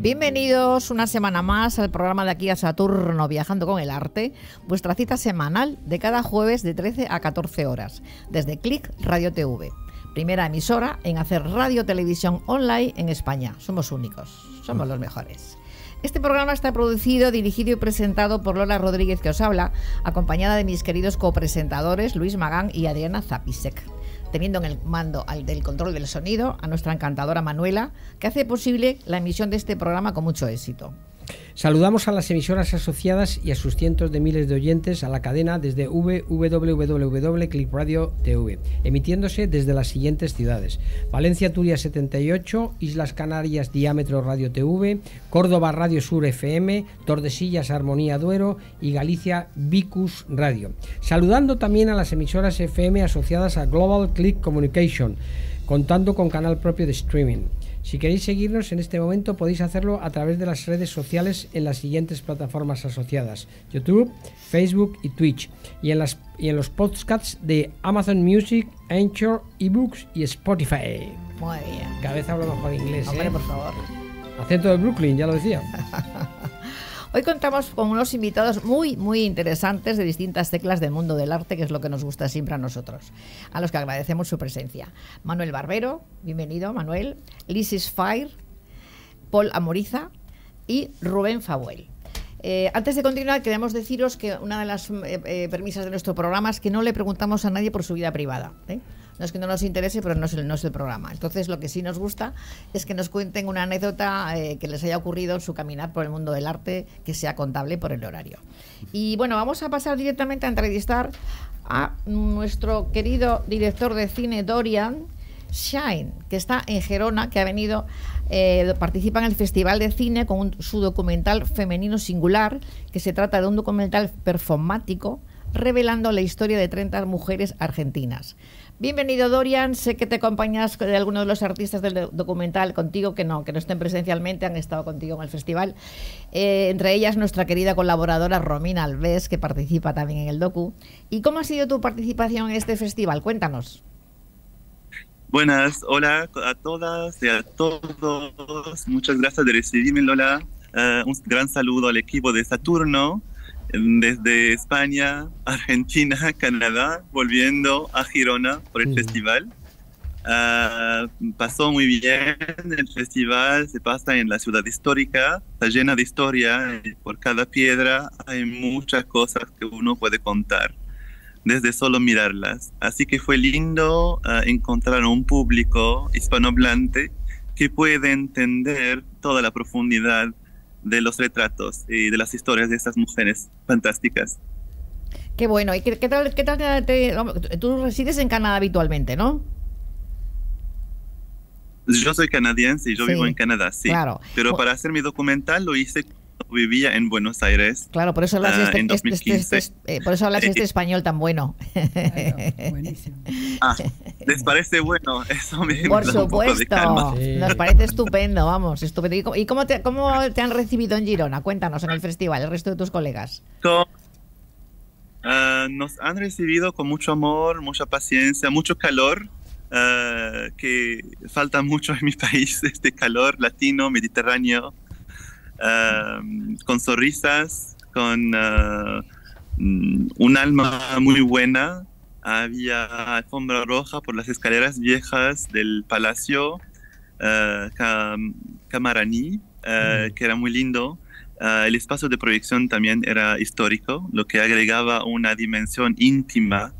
Bienvenidos una semana más al programa de aquí a Saturno Viajando con el Arte, vuestra cita semanal de cada jueves de 13 a 14 horas, desde Click Radio TV, primera emisora en hacer radio televisión online en España. Somos únicos, somos los mejores. Este programa está producido, dirigido y presentado por Lola Rodríguez que os habla, acompañada de mis queridos copresentadores Luis Magán y Adriana Zapisek teniendo en el mando al del control del sonido a nuestra encantadora Manuela, que hace posible la emisión de este programa con mucho éxito. Saludamos a las emisoras asociadas y a sus cientos de miles de oyentes a la cadena desde www.clickradio TV, emitiéndose desde las siguientes ciudades: Valencia Turia 78, Islas Canarias Diámetro Radio TV, Córdoba Radio Sur FM, Tordesillas Armonía Duero y Galicia Vicus Radio. Saludando también a las emisoras FM asociadas a Global Click Communication, contando con canal propio de streaming. Si queréis seguirnos en este momento podéis hacerlo a través de las redes sociales en las siguientes plataformas asociadas: YouTube, Facebook y Twitch, y en, las, y en los podcasts de Amazon Music, Anchor, eBooks y Spotify. Muy bien. Cada vez hablo mejor inglés. Hombre, ¿eh? por favor. Acento de Brooklyn, ya lo decía. Hoy contamos con unos invitados muy, muy interesantes de distintas teclas del mundo del arte, que es lo que nos gusta siempre a nosotros, a los que agradecemos su presencia. Manuel Barbero, bienvenido, Manuel. Lisis Fire, Paul Amoriza y Rubén Fabuel. Eh, antes de continuar, queremos deciros que una de las eh, eh, premisas de nuestro programa es que no le preguntamos a nadie por su vida privada. No es que no nos interese, pero no es, el, programa. Entonces, lo que sí nos gusta es que nos cuenten una anécdota eh, que les haya ocurrido en su caminar por el mundo del arte, que sea contable por el horario. Y bueno, vamos a pasar directamente a entrevistar a nuestro querido director de cine, Dorian Shine, que está en Gerona, que ha venido, eh, participa en el Festival de Cine con su documental Femenino Singular, que se trata de un documental performático revelando la historia de 30 mujeres argentinas. Bienvenido Dorian, sé que te acompañas de algunos de los artistas del do- documental contigo, que no, que no estén presencialmente, han estado contigo en el festival. Eh, entre ellas nuestra querida colaboradora Romina Alves, que participa también en el docu. ¿Y cómo ha sido tu participación en este festival? Cuéntanos. Buenas, hola a todas y a todos. Muchas gracias de recibirme, Lola. Eh, un gran saludo al equipo de Saturno desde España, Argentina, Canadá, volviendo a Girona por el Mm. festival. Ah, pasó muy bien el festival, se pasa en la ciudad histórica, está llena de historia, por cada piedra hay muchas cosas que uno puede contar desde solo mirarlas. Así que fue lindo ah, encontrar un público hispanohablante que puede entender toda la profundidad de los retratos y de las historias de estas mujeres fantásticas. Qué bueno. ¿Y qué, qué tal? Qué tal te- tú resides en Canadá habitualmente, ¿no? Yo soy canadiense y yo Sí, vivo en Canadá, sí. claro. Pero para hacer mi documental lo hice vivía en Buenos Aires. Claro, por eso hablas Ah, este, en este- este- 2015. este- eh, por eso hablas este español tan bueno. buenísimo. Ah, ¿les parece bueno? Eso me Por supuesto. Sí. nos parece estupendo, vamos, estupendo. ¿Y cómo, y cómo te, cómo te han recibido en Girona? Cuéntanos en el festival, el resto de tus colegas. Co- Ah, nos han recibido con mucho amor, mucha paciencia, mucho calor, ah, que falta mucho en mi país, este calor latino, mediterráneo, ah, con sonrisas, con ah, mm, un alma muy buena. Había alfombra roja por las escaleras viejas del Palacio ah, Cam- Camarani, ah, Mm. que era muy lindo. El espacio de proyección también era histórico, lo que agregaba una dimensión íntima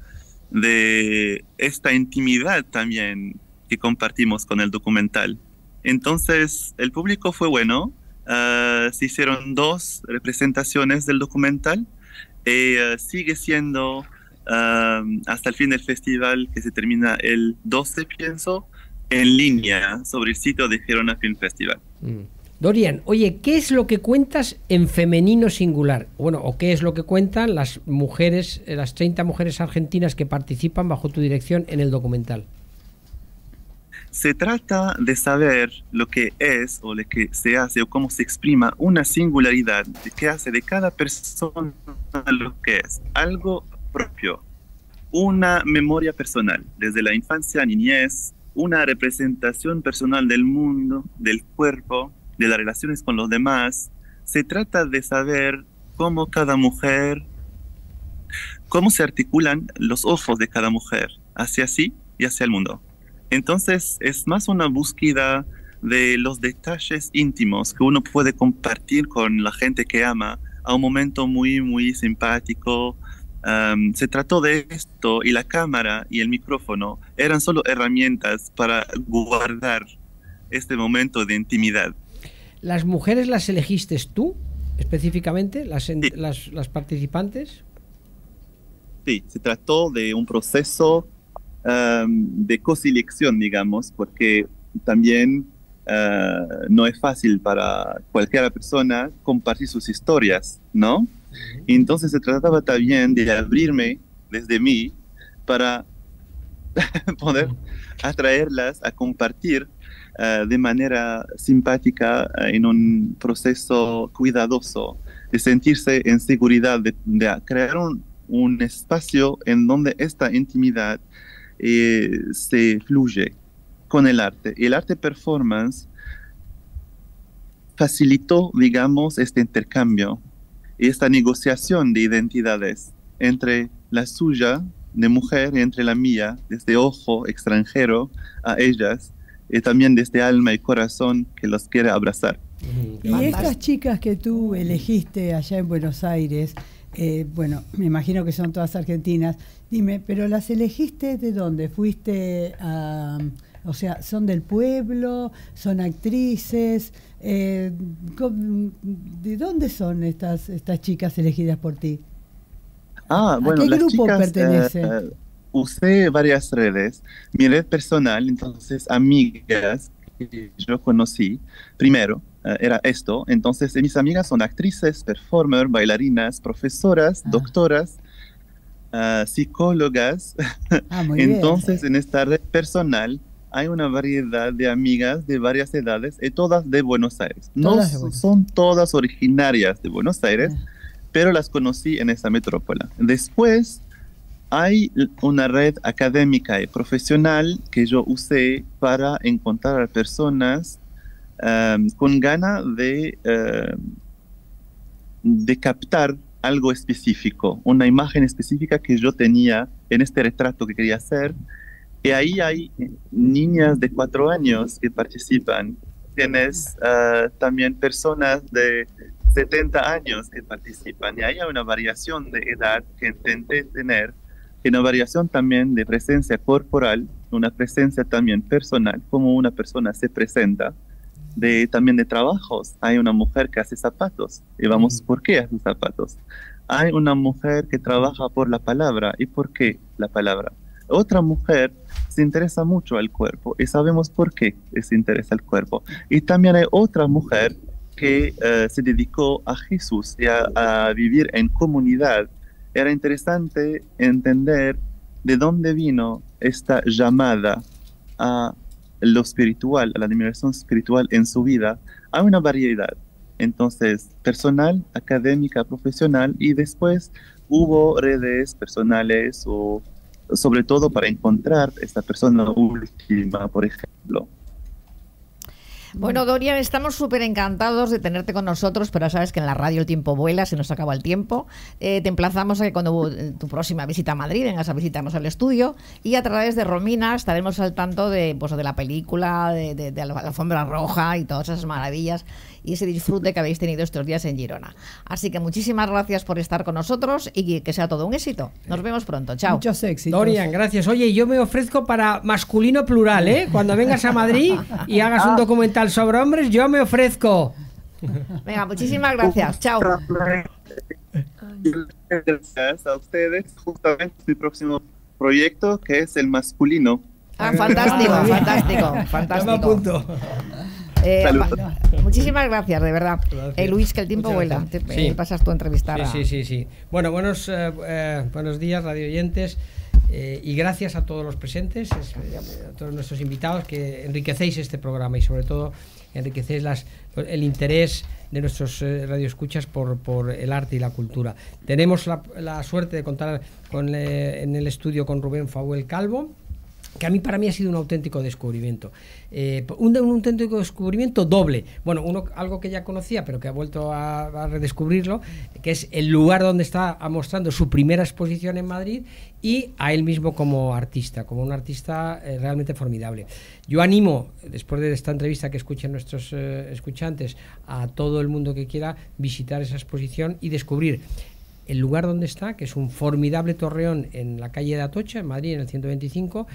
de esta intimidad también que compartimos con el documental. Entonces, el público fue bueno. Ah, se hicieron dos representaciones del documental y ah, sigue siendo ah, hasta el fin del festival, que se termina el 12, pienso, en línea sobre el sitio de Girona Film Festival. Mm. Dorian, oye, ¿qué es lo que cuentas en femenino singular? Bueno, o qué es lo que cuentan las mujeres, las 30 mujeres argentinas que participan bajo tu dirección en el documental? Se trata de saber lo que es o lo que se hace o cómo se exprima una singularidad que hace de cada persona lo que es, algo propio, una memoria personal, desde la infancia, niñez, una representación personal del mundo, del cuerpo, de las relaciones con los demás, se trata de saber cómo cada mujer, cómo se articulan los ojos de cada mujer hacia sí y hacia el mundo. Entonces es más una búsqueda de los detalles íntimos que uno puede compartir con la gente que ama a un momento muy, muy simpático. se trató de esto y la cámara y el micrófono eran solo herramientas para guardar este momento de intimidad. ¿Las mujeres las elegiste tú específicamente, las, las, participantes? Sí, se trató de un proceso de co-selección, digamos, porque también eh, no es fácil para cualquier persona compartir sus historias, ¿no? Y entonces se trataba también de abrirme desde mí para poder atraerlas a compartir eh, de manera simpática eh, en un proceso cuidadoso, de sentirse en seguridad, de, crear un, un, espacio en donde esta intimidad se fluye con el arte. Y el arte performance facilitó, digamos, este intercambio y esta negociación de identidades entre la suya de mujer y entre la mía, desde ojo extranjero a ellas, y también desde alma y corazón que los quiere abrazar. Y estas chicas que tú elegiste allá en Buenos Aires, eh, bueno, me imagino que son todas argentinas, dime, pero las elegiste de dónde? ¿Fuiste a... O sea, ¿son del pueblo? ¿Son actrices? Eh, ¿De dónde son estas, estas chicas elegidas por ti? Ah, bueno, ¿A qué grupo pertenecen? Eh, usé varias redes. Mi red personal, entonces, amigas que yo conocí, primero, era esto. Entonces, mis amigas son actrices, performers, bailarinas, profesoras, ah. doctoras, psicólogas. Ah, entonces, en esta red personal, hay una variedad de amigas de varias edades y todas de Buenos Aires. no son todas originarias de Buenos Aires, ah. pero las conocí en esa metrópola. Después hay una red académica y profesional que yo usé para encontrar a personas um, con ganas de, um, de captar algo específico, una imagen específica que yo tenía en este retrato que quería hacer y ahí hay niñas de cuatro años que participan. Tienes ah, también personas de 70 años que participan. Y ahí hay una variación de edad que intenté tener, una variación también de presencia corporal, una presencia también personal, como una persona se presenta. De, también de trabajos. Hay una mujer que hace zapatos. Y vamos, ¿por qué hace zapatos? Hay una mujer que trabaja por la palabra. ¿Y por qué la palabra? Otra mujer se interesa mucho al cuerpo y sabemos por qué se interesa al cuerpo. Y también hay otra mujer que eh, se dedicó a Jesús y a, vivir en comunidad. Era interesante entender de dónde vino esta llamada a lo espiritual, la dimensión espiritual en su vida. Hay una variedad. Entonces, personal, académica, profesional, y después hubo redes personales o sobre todo para encontrar esta persona última, por ejemplo. Bueno, Dorian, estamos súper encantados de tenerte con nosotros, pero sabes que en la radio el tiempo vuela, se nos acaba el tiempo. Eh, te emplazamos a que cuando eh, tu próxima visita a Madrid vengas a visitarnos al estudio y a través de Romina estaremos al tanto de, pues, de la película, de, de la alfombra roja y todas esas maravillas y ese disfrute que habéis tenido estos días en Girona. Así que muchísimas gracias por estar con nosotros y que sea todo un éxito. Nos vemos pronto. Chao. Muchos éxitos. Dorian, gracias. Oye, yo me ofrezco para masculino plural, ¿eh? Cuando vengas a Madrid y hagas un documental sobre hombres, yo me ofrezco. Venga, muchísimas gracias. Chao. Gracias a ustedes. Justamente mi próximo proyecto, que es el masculino. Ah, fantástico, fantástico, fantástico. Eh, muchísimas gracias, de verdad. Eh, Luis, que el tiempo vuela. Te, eh, pasas tu entrevistar. Sí, sí, sí, Bueno, buenos, buenos días, radio oyentes. y gracias a todos los presentes, a todos nuestros invitados que enriquecéis este programa y sobre todo enriquecéis las, el interés de nuestros radioescuchas por, por el arte y la cultura. Tenemos la, suerte de contar con, en el estudio con Rubén Fauel Calvo, que a mí para mí ha sido un auténtico descubrimiento. Eh, un, auténtico descubrimiento doble. Bueno, uno algo que ya conocía, pero que ha vuelto a, redescubrirlo, que es el lugar donde está mostrando su primera exposición en Madrid y a él mismo como artista, como un artista eh, realmente formidable. Yo animo, después de esta entrevista que escuchen nuestros eh, escuchantes, a todo el mundo que quiera visitar esa exposición y descubrir el lugar donde está, que es un formidable torreón en la calle de Atocha, en Madrid, en el 125,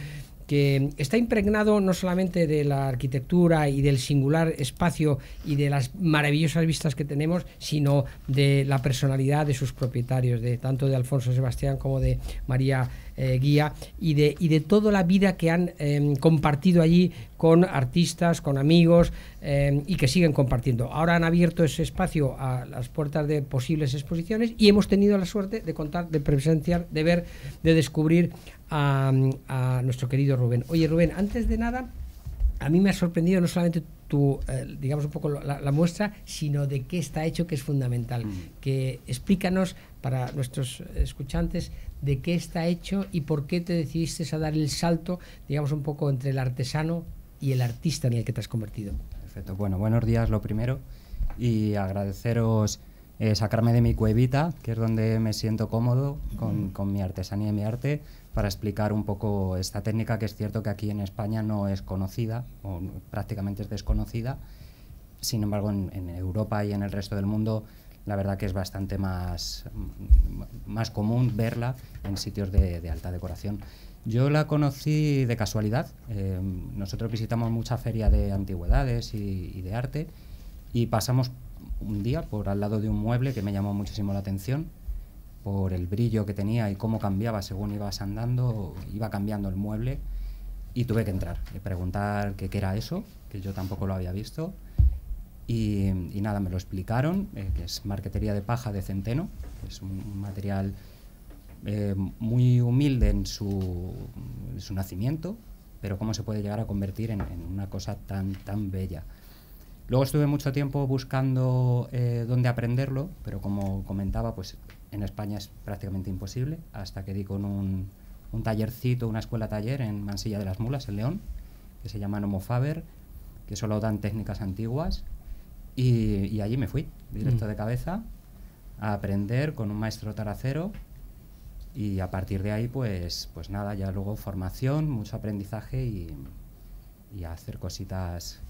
que está impregnado no solamente de la arquitectura y del singular espacio y de las maravillosas vistas que tenemos, sino de la personalidad de sus propietarios, de tanto de Alfonso Sebastián como de María eh, guía y de, y de toda la vida que han em, compartido allí con artistas, con amigos em, y que siguen compartiendo. Ahora han abierto ese espacio a las puertas de posibles exposiciones y hemos tenido la suerte de contar, de presenciar, de ver, de descubrir a, nuestro querido Rubén. Oye Rubén, antes de nada, a mí me ha sorprendido no solamente tu, eh, digamos un poco la, muestra, sino de qué está hecho, que es fundamental. Mm. Que explícanos para nuestros escuchantes de qué está hecho y por qué te decidiste a dar el salto, digamos, un poco entre el artesano y el artista en el que te has convertido. Perfecto. Bueno, buenos días lo primero y agradeceros eh, sacarme de mi cuevita, que es donde me siento cómodo con, con, mi artesanía y mi arte, para explicar un poco esta técnica que es cierto que aquí en España no es conocida o prácticamente es desconocida. Sin embargo, en, en Europa y en el resto del mundo la verdad que es bastante más, más común verla en sitios de, alta decoración. Yo la conocí de casualidad. Eh, nosotros visitamos mucha feria de antigüedades y, de arte y pasamos un día por al lado de un mueble que me llamó muchísimo la atención por el brillo que tenía y cómo cambiaba según ibas andando, iba cambiando el mueble y tuve que entrar y preguntar qué era eso, que yo tampoco lo había visto y, nada, me lo explicaron, eh, que es marquetería de paja de centeno, es un material eh, muy humilde en su, su, nacimiento, pero cómo se puede llegar a convertir en, una cosa tan, tan bella. Luego estuve mucho tiempo buscando eh, dónde aprenderlo, pero como comentaba, pues en España es prácticamente imposible, hasta que di con un, un tallercito, una escuela taller en Mansilla de las Mulas, en León, que se llama Nomo Faber, que solo dan técnicas antiguas y, allí me fui, directo mm. de cabeza, a aprender con un maestro taracero y a partir de ahí pues, pues nada, ya luego formación, mucho aprendizaje y, y hacer cositas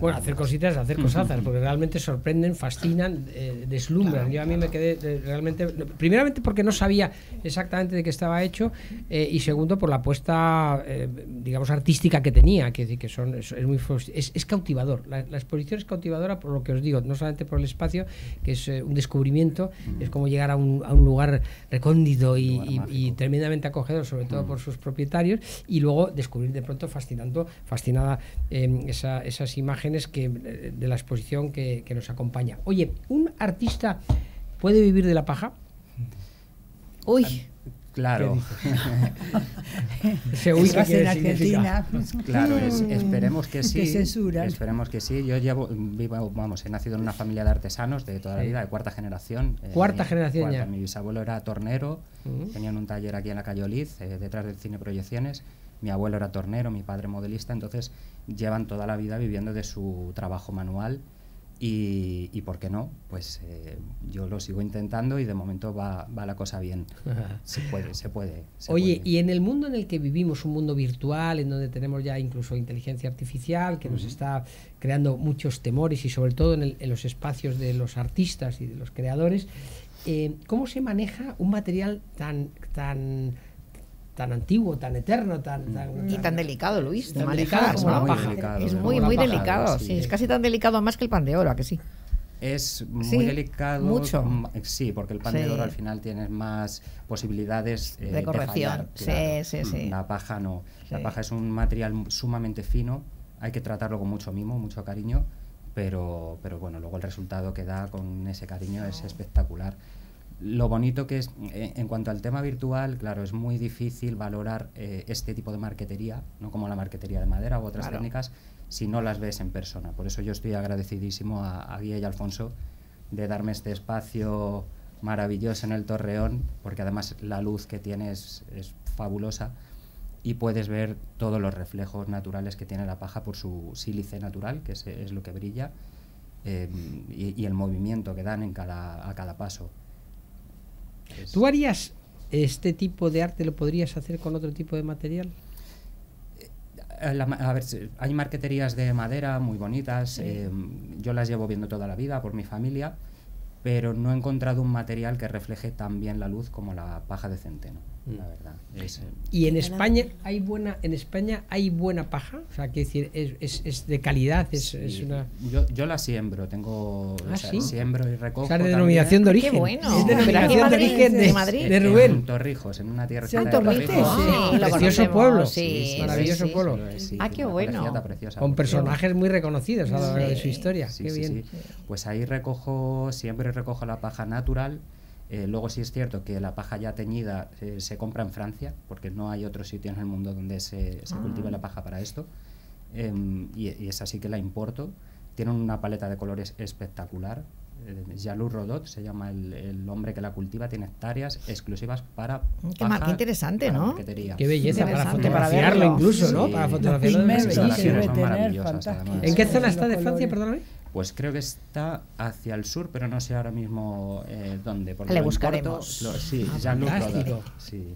bueno, hacer cositas, hacer cosas, porque realmente sorprenden, fascinan, eh, deslumbran. Yo a mí me quedé eh, realmente, primeramente porque no sabía exactamente de qué estaba hecho eh, y segundo por la apuesta, digamos, artística que tenía, que son, es, muy es, cautivador. La, exposición es cautivadora por lo que os digo, no solamente por el espacio, que es un descubrimiento, es como llegar a un, a un lugar recóndito y, tremendamente acogedor, sobre todo por sus propietarios, y luego descubrir de pronto fascinando, fascinada esa, esas imágenes imágenes que, de la exposición que, nos acompaña. Oye, ¿un artista puede vivir de la paja? Uy. Claro. Se uy, en Argentina. Claro, esperemos que sí. Esperemos que sí. Yo llevo, vivo, vamos, he nacido en una familia de artesanos de toda la vida, de cuarta generación. Eh, cuarta generación ya. Mi bisabuelo era tornero, tenían un taller aquí en la calle Oliz, eh, detrás del cine Proyecciones mi abuelo era tornero, mi padre modelista, entonces llevan toda la vida viviendo de su trabajo manual y, y ¿por qué no? Pues eh, yo lo sigo intentando y de momento va, va la cosa bien. Se puede, se puede. Oye, y en el mundo en el que vivimos, un mundo virtual, en donde tenemos ya incluso inteligencia artificial, que nos está creando muchos temores y sobre todo en, en, los espacios de los artistas y de los creadores, eh, ¿cómo se maneja un material tan... tan tan antiguo, tan eterno, tan, y tan delicado, Luis, de manejar como la paja. es muy, muy delicado, sí. es casi tan delicado más que el pan de oro, ¿a que sí? Es muy delicado. Mucho. Mm, sí, porque el pan de oro al final tiene más posibilidades eh, de corrección. sí, sí, sí. La paja no. La paja es un material sumamente fino, hay que tratarlo con mucho mimo, mucho cariño, pero, pero bueno, luego el resultado que da con ese cariño es espectacular lo bonito que es, eh, en cuanto al tema virtual, claro, es muy difícil valorar eh, este tipo de marquetería, no como la marquetería de madera u otras técnicas, si no las ves en persona. Por eso yo estoy agradecidísimo a, Guía y Alfonso de darme este espacio maravilloso en el Torreón, porque además la luz que tiene es, fabulosa y puedes ver todos los reflejos naturales que tiene la paja por su sílice natural, que es, lo que brilla, eh, y, el movimiento que dan en cada, a cada paso. ¿Tú harías este tipo de arte, lo podrías hacer con otro tipo de material? Eh, a ver, hay marqueterías de madera muy bonitas, eh, yo las llevo viendo toda la vida por mi familia, pero no he encontrado un material que refleje tan bien la luz como la paja de centeno. La verdad. Eh, y en España hay buena, en España hay buena paja, o sea, que decir, es, es, de calidad, es, es una. Yo, yo, la siembro, tengo ¿Ah, siembro y recojo. O sea, de denominación de origen. Qué bueno. Es de denominación de origen de, Madrid, de Rubén. En Torrijos, en una tierra de Torrijos. Sí, precioso pueblo, sí, maravilloso pueblo. ah, qué bueno. Con personajes muy reconocidos a lo largo de su historia. qué bien. Pues ahí recojo, siempre recojo la paja natural eh, luego sí es cierto que la paja ya teñida eh, se compra en Francia, porque no hay otro sitio en el mundo donde se, se cultive la ah. paja para esto. Em, y, es así que la importo. Tiene una paleta de colores espectacular. Eh, Jalou Rodot se llama el, hombre que la cultiva, tiene hectáreas exclusivas para Qué, paja, qué interesante, ¿no? Qué belleza, para fotografiarlo incluso, ¿no? Para fotografiarlo. ¿En qué zona está de Francia, perdóname? Pues creo que está hacia el sur, pero no sé ahora mismo eh, dónde. Porque Le buscaremos. sí, ah, ya no sí.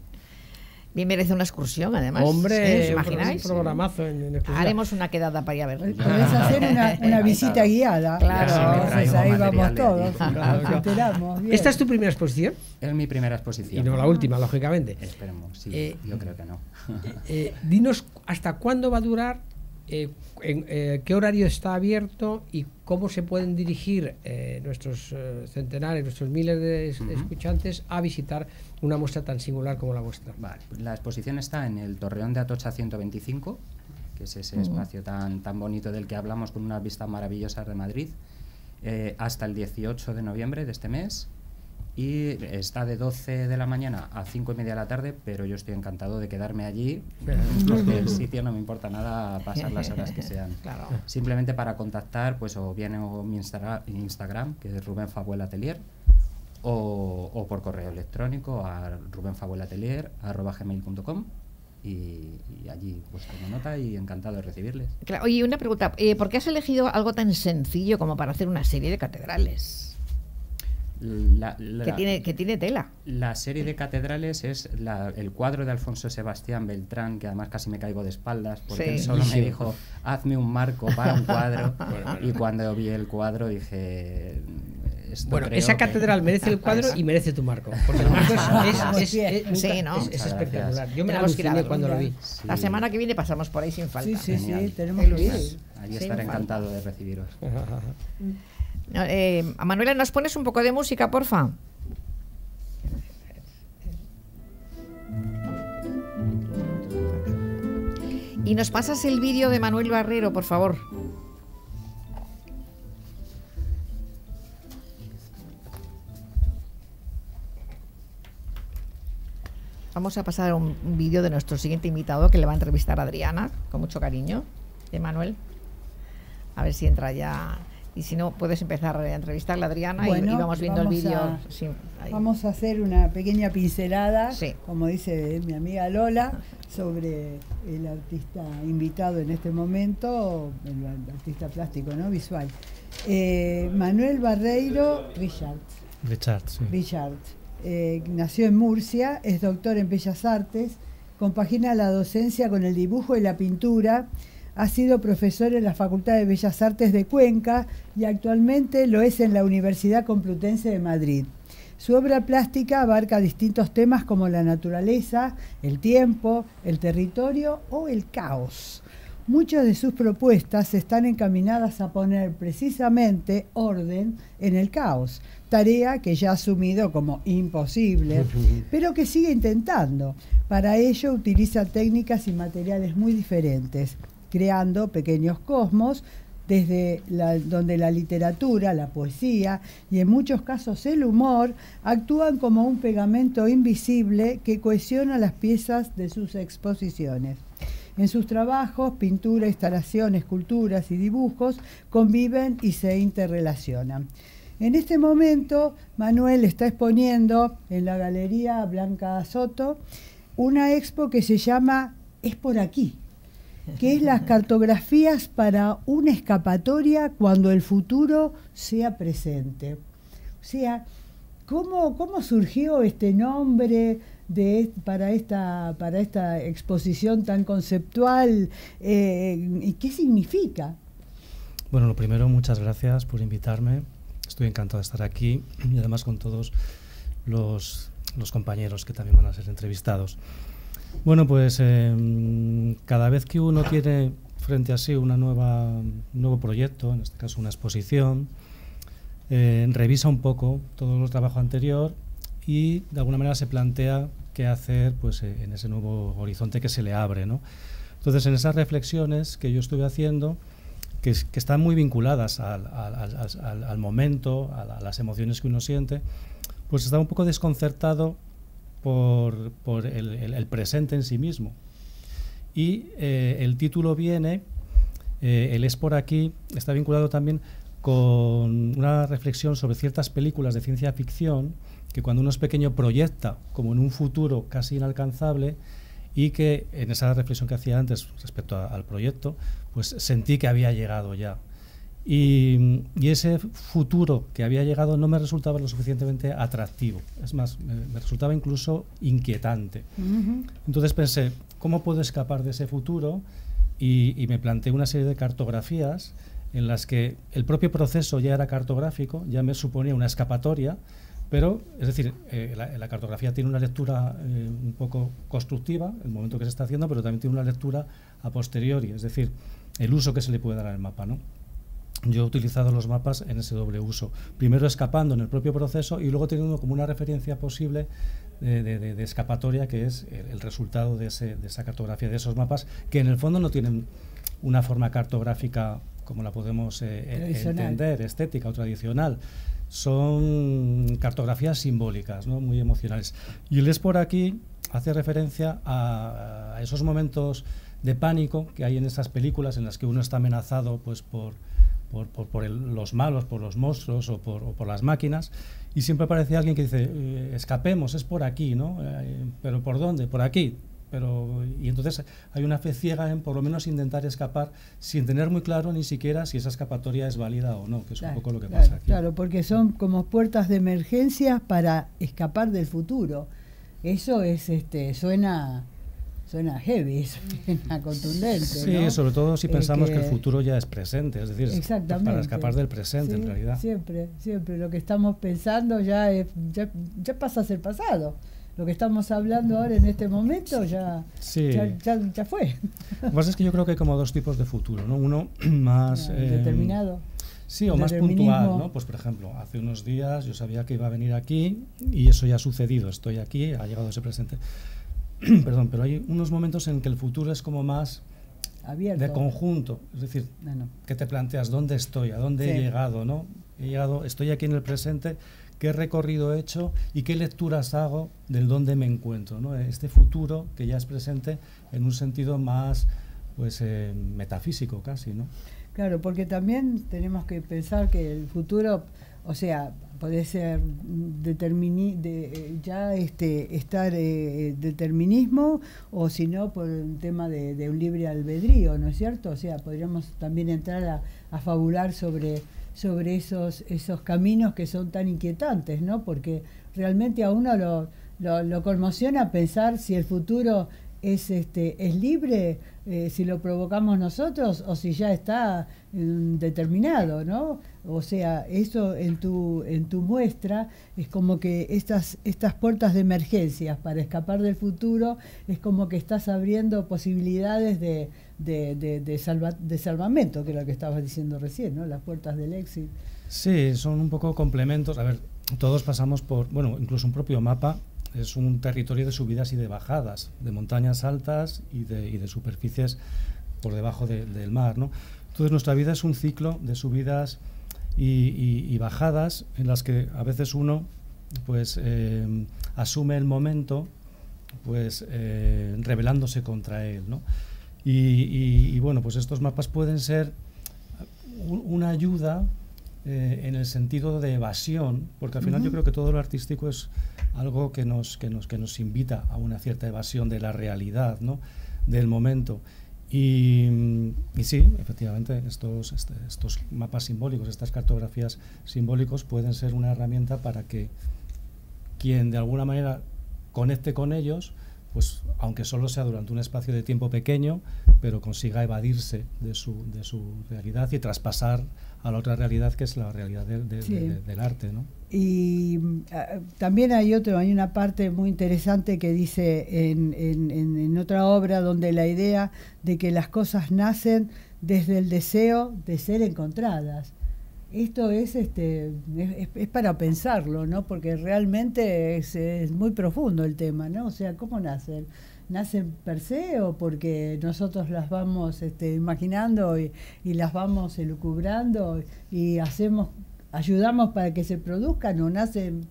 Bien merece una excursión, además. Hombre, ¿os imagináis? Un programazo en, Haremos una quedada para ir a ver. Podés hacer una, una visita guiada. Claro, Entonces, ahí vamos todos. ¿Esta es tu primera exposición? Es mi primera exposición. Y no la última, lógicamente. Esperemos, sí. Eh, yo creo que no. Eh, dinos, ¿hasta cuándo va a durar eh, en, eh, qué horario está abierto y cómo se pueden dirigir eh, nuestros centenares, nuestros miles de escuchantes a visitar una muestra tan singular como la vuestra. la exposición está en el Torreón de Atocha 125, que es ese espacio tan, tan bonito del que hablamos con una vista maravillosa de Madrid, hasta el 18 de noviembre de este mes y está de 12 de la mañana a 5 y media de la tarde, pero yo estoy encantado de quedarme allí, porque el sitio no me importa nada pasar las horas que sean. Simplemente para contactar, pues o bien o mi Instagram, que es Rubén Fabuel Atelier, o, o, por correo electrónico a rubenfabuelatelier.com y, y, allí pues tomo nota y encantado de recibirles. oye, una pregunta, eh, ¿por qué has elegido algo tan sencillo como para hacer una serie de catedrales? Que, tiene, que tiene tela. La serie de catedrales es el cuadro de Alfonso Sebastián Beltrán, que además casi me caigo de espaldas, porque él solo me dijo, hazme un marco para un cuadro. y cuando vi el cuadro dije... bueno, esa catedral merece el cuadro y merece tu marco. Porque el marco es, espectacular. Yo me aluciné cuando lo vi. La semana que viene pasamos por ahí sin falta. Sí, sí, sí, tenemos que ir. Allí estaré encantado de recibiros. Eh, Manuela, ¿nos pones un poco de música, porfa? Y nos pasas el vídeo de Manuel Barrero, por favor. Vamos a pasar un, vídeo de nuestro siguiente invitado que le va a entrevistar a Adriana, con mucho cariño, de Manuel. A ver si entra ya y si no, puedes empezar a entrevistarla, Adriana, y, vamos viendo el vídeo. vamos a hacer una pequeña pincelada, como dice mi amiga Lola, sobre el artista invitado en este momento, el artista plástico, ¿no? Visual. Eh, Manuel Barreiro Richard. Richard, sí. Richard. Eh, nació en Murcia, es doctor en Bellas Artes, compagina la docencia con el dibujo y la pintura ha sido profesor en la Facultad de Bellas Artes de Cuenca y actualmente lo es en la Universidad Complutense de Madrid. Su obra plástica abarca distintos temas como la naturaleza, el tiempo, el territorio o el caos. Muchas de sus propuestas están encaminadas a poner precisamente orden en el caos, tarea que ya ha asumido como imposible, pero que sigue intentando. Para ello utiliza técnicas y materiales muy diferentes creando pequeños cosmos desde donde la literatura, la poesía y en muchos casos el humor actúan como un pegamento invisible que cohesiona las piezas de sus exposiciones. En sus trabajos, pintura, instalaciones, esculturas y dibujos conviven y se interrelacionan. En este momento, Manuel está exponiendo en la Galería Blanca Soto una expo que se llama es por aquí, que es las cartografías para una escapatoria cuando el futuro sea presente. O sea, ¿cómo, cómo surgió este nombre? De, para, esta, para esta exposición tan conceptual eh, qué significa. Bueno, lo primero, muchas gracias por invitarme. Estoy encantado de estar aquí y además con todos los, compañeros que también van a ser entrevistados. Bueno, pues eh, cada vez que uno tiene frente a sí una nueva, un nuevo proyecto, en este caso una exposición, eh, revisa un poco todo el trabajo anterior y de alguna manera se plantea qué hacer pues, eh, en ese nuevo horizonte que se le abre. ¿no? Entonces, en esas reflexiones que yo estuve haciendo, que, están muy vinculadas al, momento, a, las emociones que uno siente, pues estaba un poco desconcertado por, el, presente en sí mismo. Y eh, el título viene, eh, el es por aquí, está vinculado también con una reflexión sobre ciertas películas de ciencia ficción que cuando uno es pequeño proyecta como en un futuro casi inalcanzable y que en esa reflexión que hacía antes respecto al proyecto, pues sentí que había llegado ya. Y, ese futuro que había llegado no me resultaba lo suficientemente atractivo. Es más, me, resultaba incluso inquietante. Entonces pensé, ¿cómo puedo escapar de ese futuro? Y, y, me planteé una serie de cartografías en las que el propio proceso ya era cartográfico, ya me suponía una escapatoria, pero, es decir, eh, la, la, cartografía tiene una lectura eh, un poco constructiva, el momento que se está haciendo, pero también tiene una lectura a posteriori, es decir, el uso que se le puede dar al mapa, ¿no? yo he utilizado los mapas en ese doble uso. Primero escapando en el propio proceso y luego teniendo como una referencia posible de, de, de escapatoria, que es el, el resultado de, ese, de, esa cartografía, de esos mapas, que en el fondo no tienen una forma cartográfica como la podemos eh, entender, estética o tradicional. Son cartografías simbólicas, ¿no? muy emocionales. Y el es por aquí hace referencia a, a esos momentos de pánico que hay en esas películas en las que uno está amenazado pues, por, por, por, por el, los malos, por los monstruos o por, o por, las máquinas. Y siempre aparece alguien que dice, eh, escapemos, es por aquí, ¿no? Eh, ¿Pero por dónde? Por aquí. Pero, y entonces hay una fe ciega en por lo menos intentar escapar sin tener muy claro ni siquiera si esa escapatoria es válida o no, que es claro, un poco lo que claro, pasa aquí. Claro, porque son como puertas de emergencia para escapar del futuro. Eso es, este, suena suena heavy, suena contundente. Sí, ¿no? sobre todo si pensamos eh, que, que, el futuro ya es presente, es decir, para escapar del presente sí, en realidad. Siempre, siempre. Lo que estamos pensando ya, es, ya, ya, pasa a ser pasado. Lo que estamos hablando ahora en este momento ya, sí. ya, ya, ya, fue. Lo que pasa es que yo creo que hay como dos tipos de futuro, ¿no? Uno más... Eh, determinado. Sí, o más puntual, ¿no? Pues por ejemplo, hace unos días yo sabía que iba a venir aquí y eso ya ha sucedido, estoy aquí, ha llegado ese presente. perdón, pero hay unos momentos en que el futuro es como más Abierto. de conjunto, es decir, bueno. que te planteas dónde estoy, a dónde sí. he llegado, ¿no? He llegado, estoy aquí en el presente, qué recorrido he hecho y qué lecturas hago del dónde me encuentro, ¿no? Este futuro que ya es presente en un sentido más, pues, eh, metafísico casi, ¿no? Claro, porque también tenemos que pensar que el futuro, o sea, puede ser determini de, ya este estar eh, determinismo o si no por un tema de, un libre albedrío, ¿no es cierto? O sea, podríamos también entrar a, a fabular sobre sobre esos esos caminos que son tan inquietantes, ¿no? Porque realmente a uno lo, lo, lo conmociona pensar si el futuro es este es libre eh, si lo provocamos nosotros o si ya está determinado no o sea eso en tu en tu muestra es como que estas estas puertas de emergencias para escapar del futuro es como que estás abriendo posibilidades de de, de, de, salva, de salvamento que lo que estabas diciendo recién no las puertas del éxito. Sí son un poco complementos. A ver todos pasamos por bueno incluso un propio mapa es un territorio de subidas y de bajadas, de montañas altas y de, superficies por debajo de, del mar. ¿no? Entonces nuestra vida es un ciclo de subidas y, bajadas en las que a veces uno pues eh, asume el momento pues eh, rebelándose contra él. ¿no? Y, bueno, pues estos mapas pueden ser una ayuda eh, en el sentido de evasión, porque al final uh -huh. yo creo que todo lo artístico es algo que nos, que, nos, que nos invita a una cierta evasión de la realidad, ¿no? del momento. Y, y, sí, efectivamente, estos, este, estos mapas simbólicos, estas cartografías simbólicos pueden ser una herramienta para que quien de alguna manera conecte con ellos, pues aunque solo sea durante un espacio de tiempo pequeño, pero consiga evadirse de su, de su realidad y traspasar a la otra realidad que es la realidad del arte. ¿no? Y ah, también hay otro, hay una parte muy interesante que dice en, en, en, otra obra donde la idea de que las cosas nacen desde el deseo de ser encontradas. Esto es, este, es, para pensarlo, ¿no? Porque realmente es, es, muy profundo el tema, ¿no? O sea, ¿cómo nacen? ¿Nacen per se o porque nosotros las vamos este, imaginando y, y las vamos elucubrando y hacemos ayudamos para que se produzcan o nacen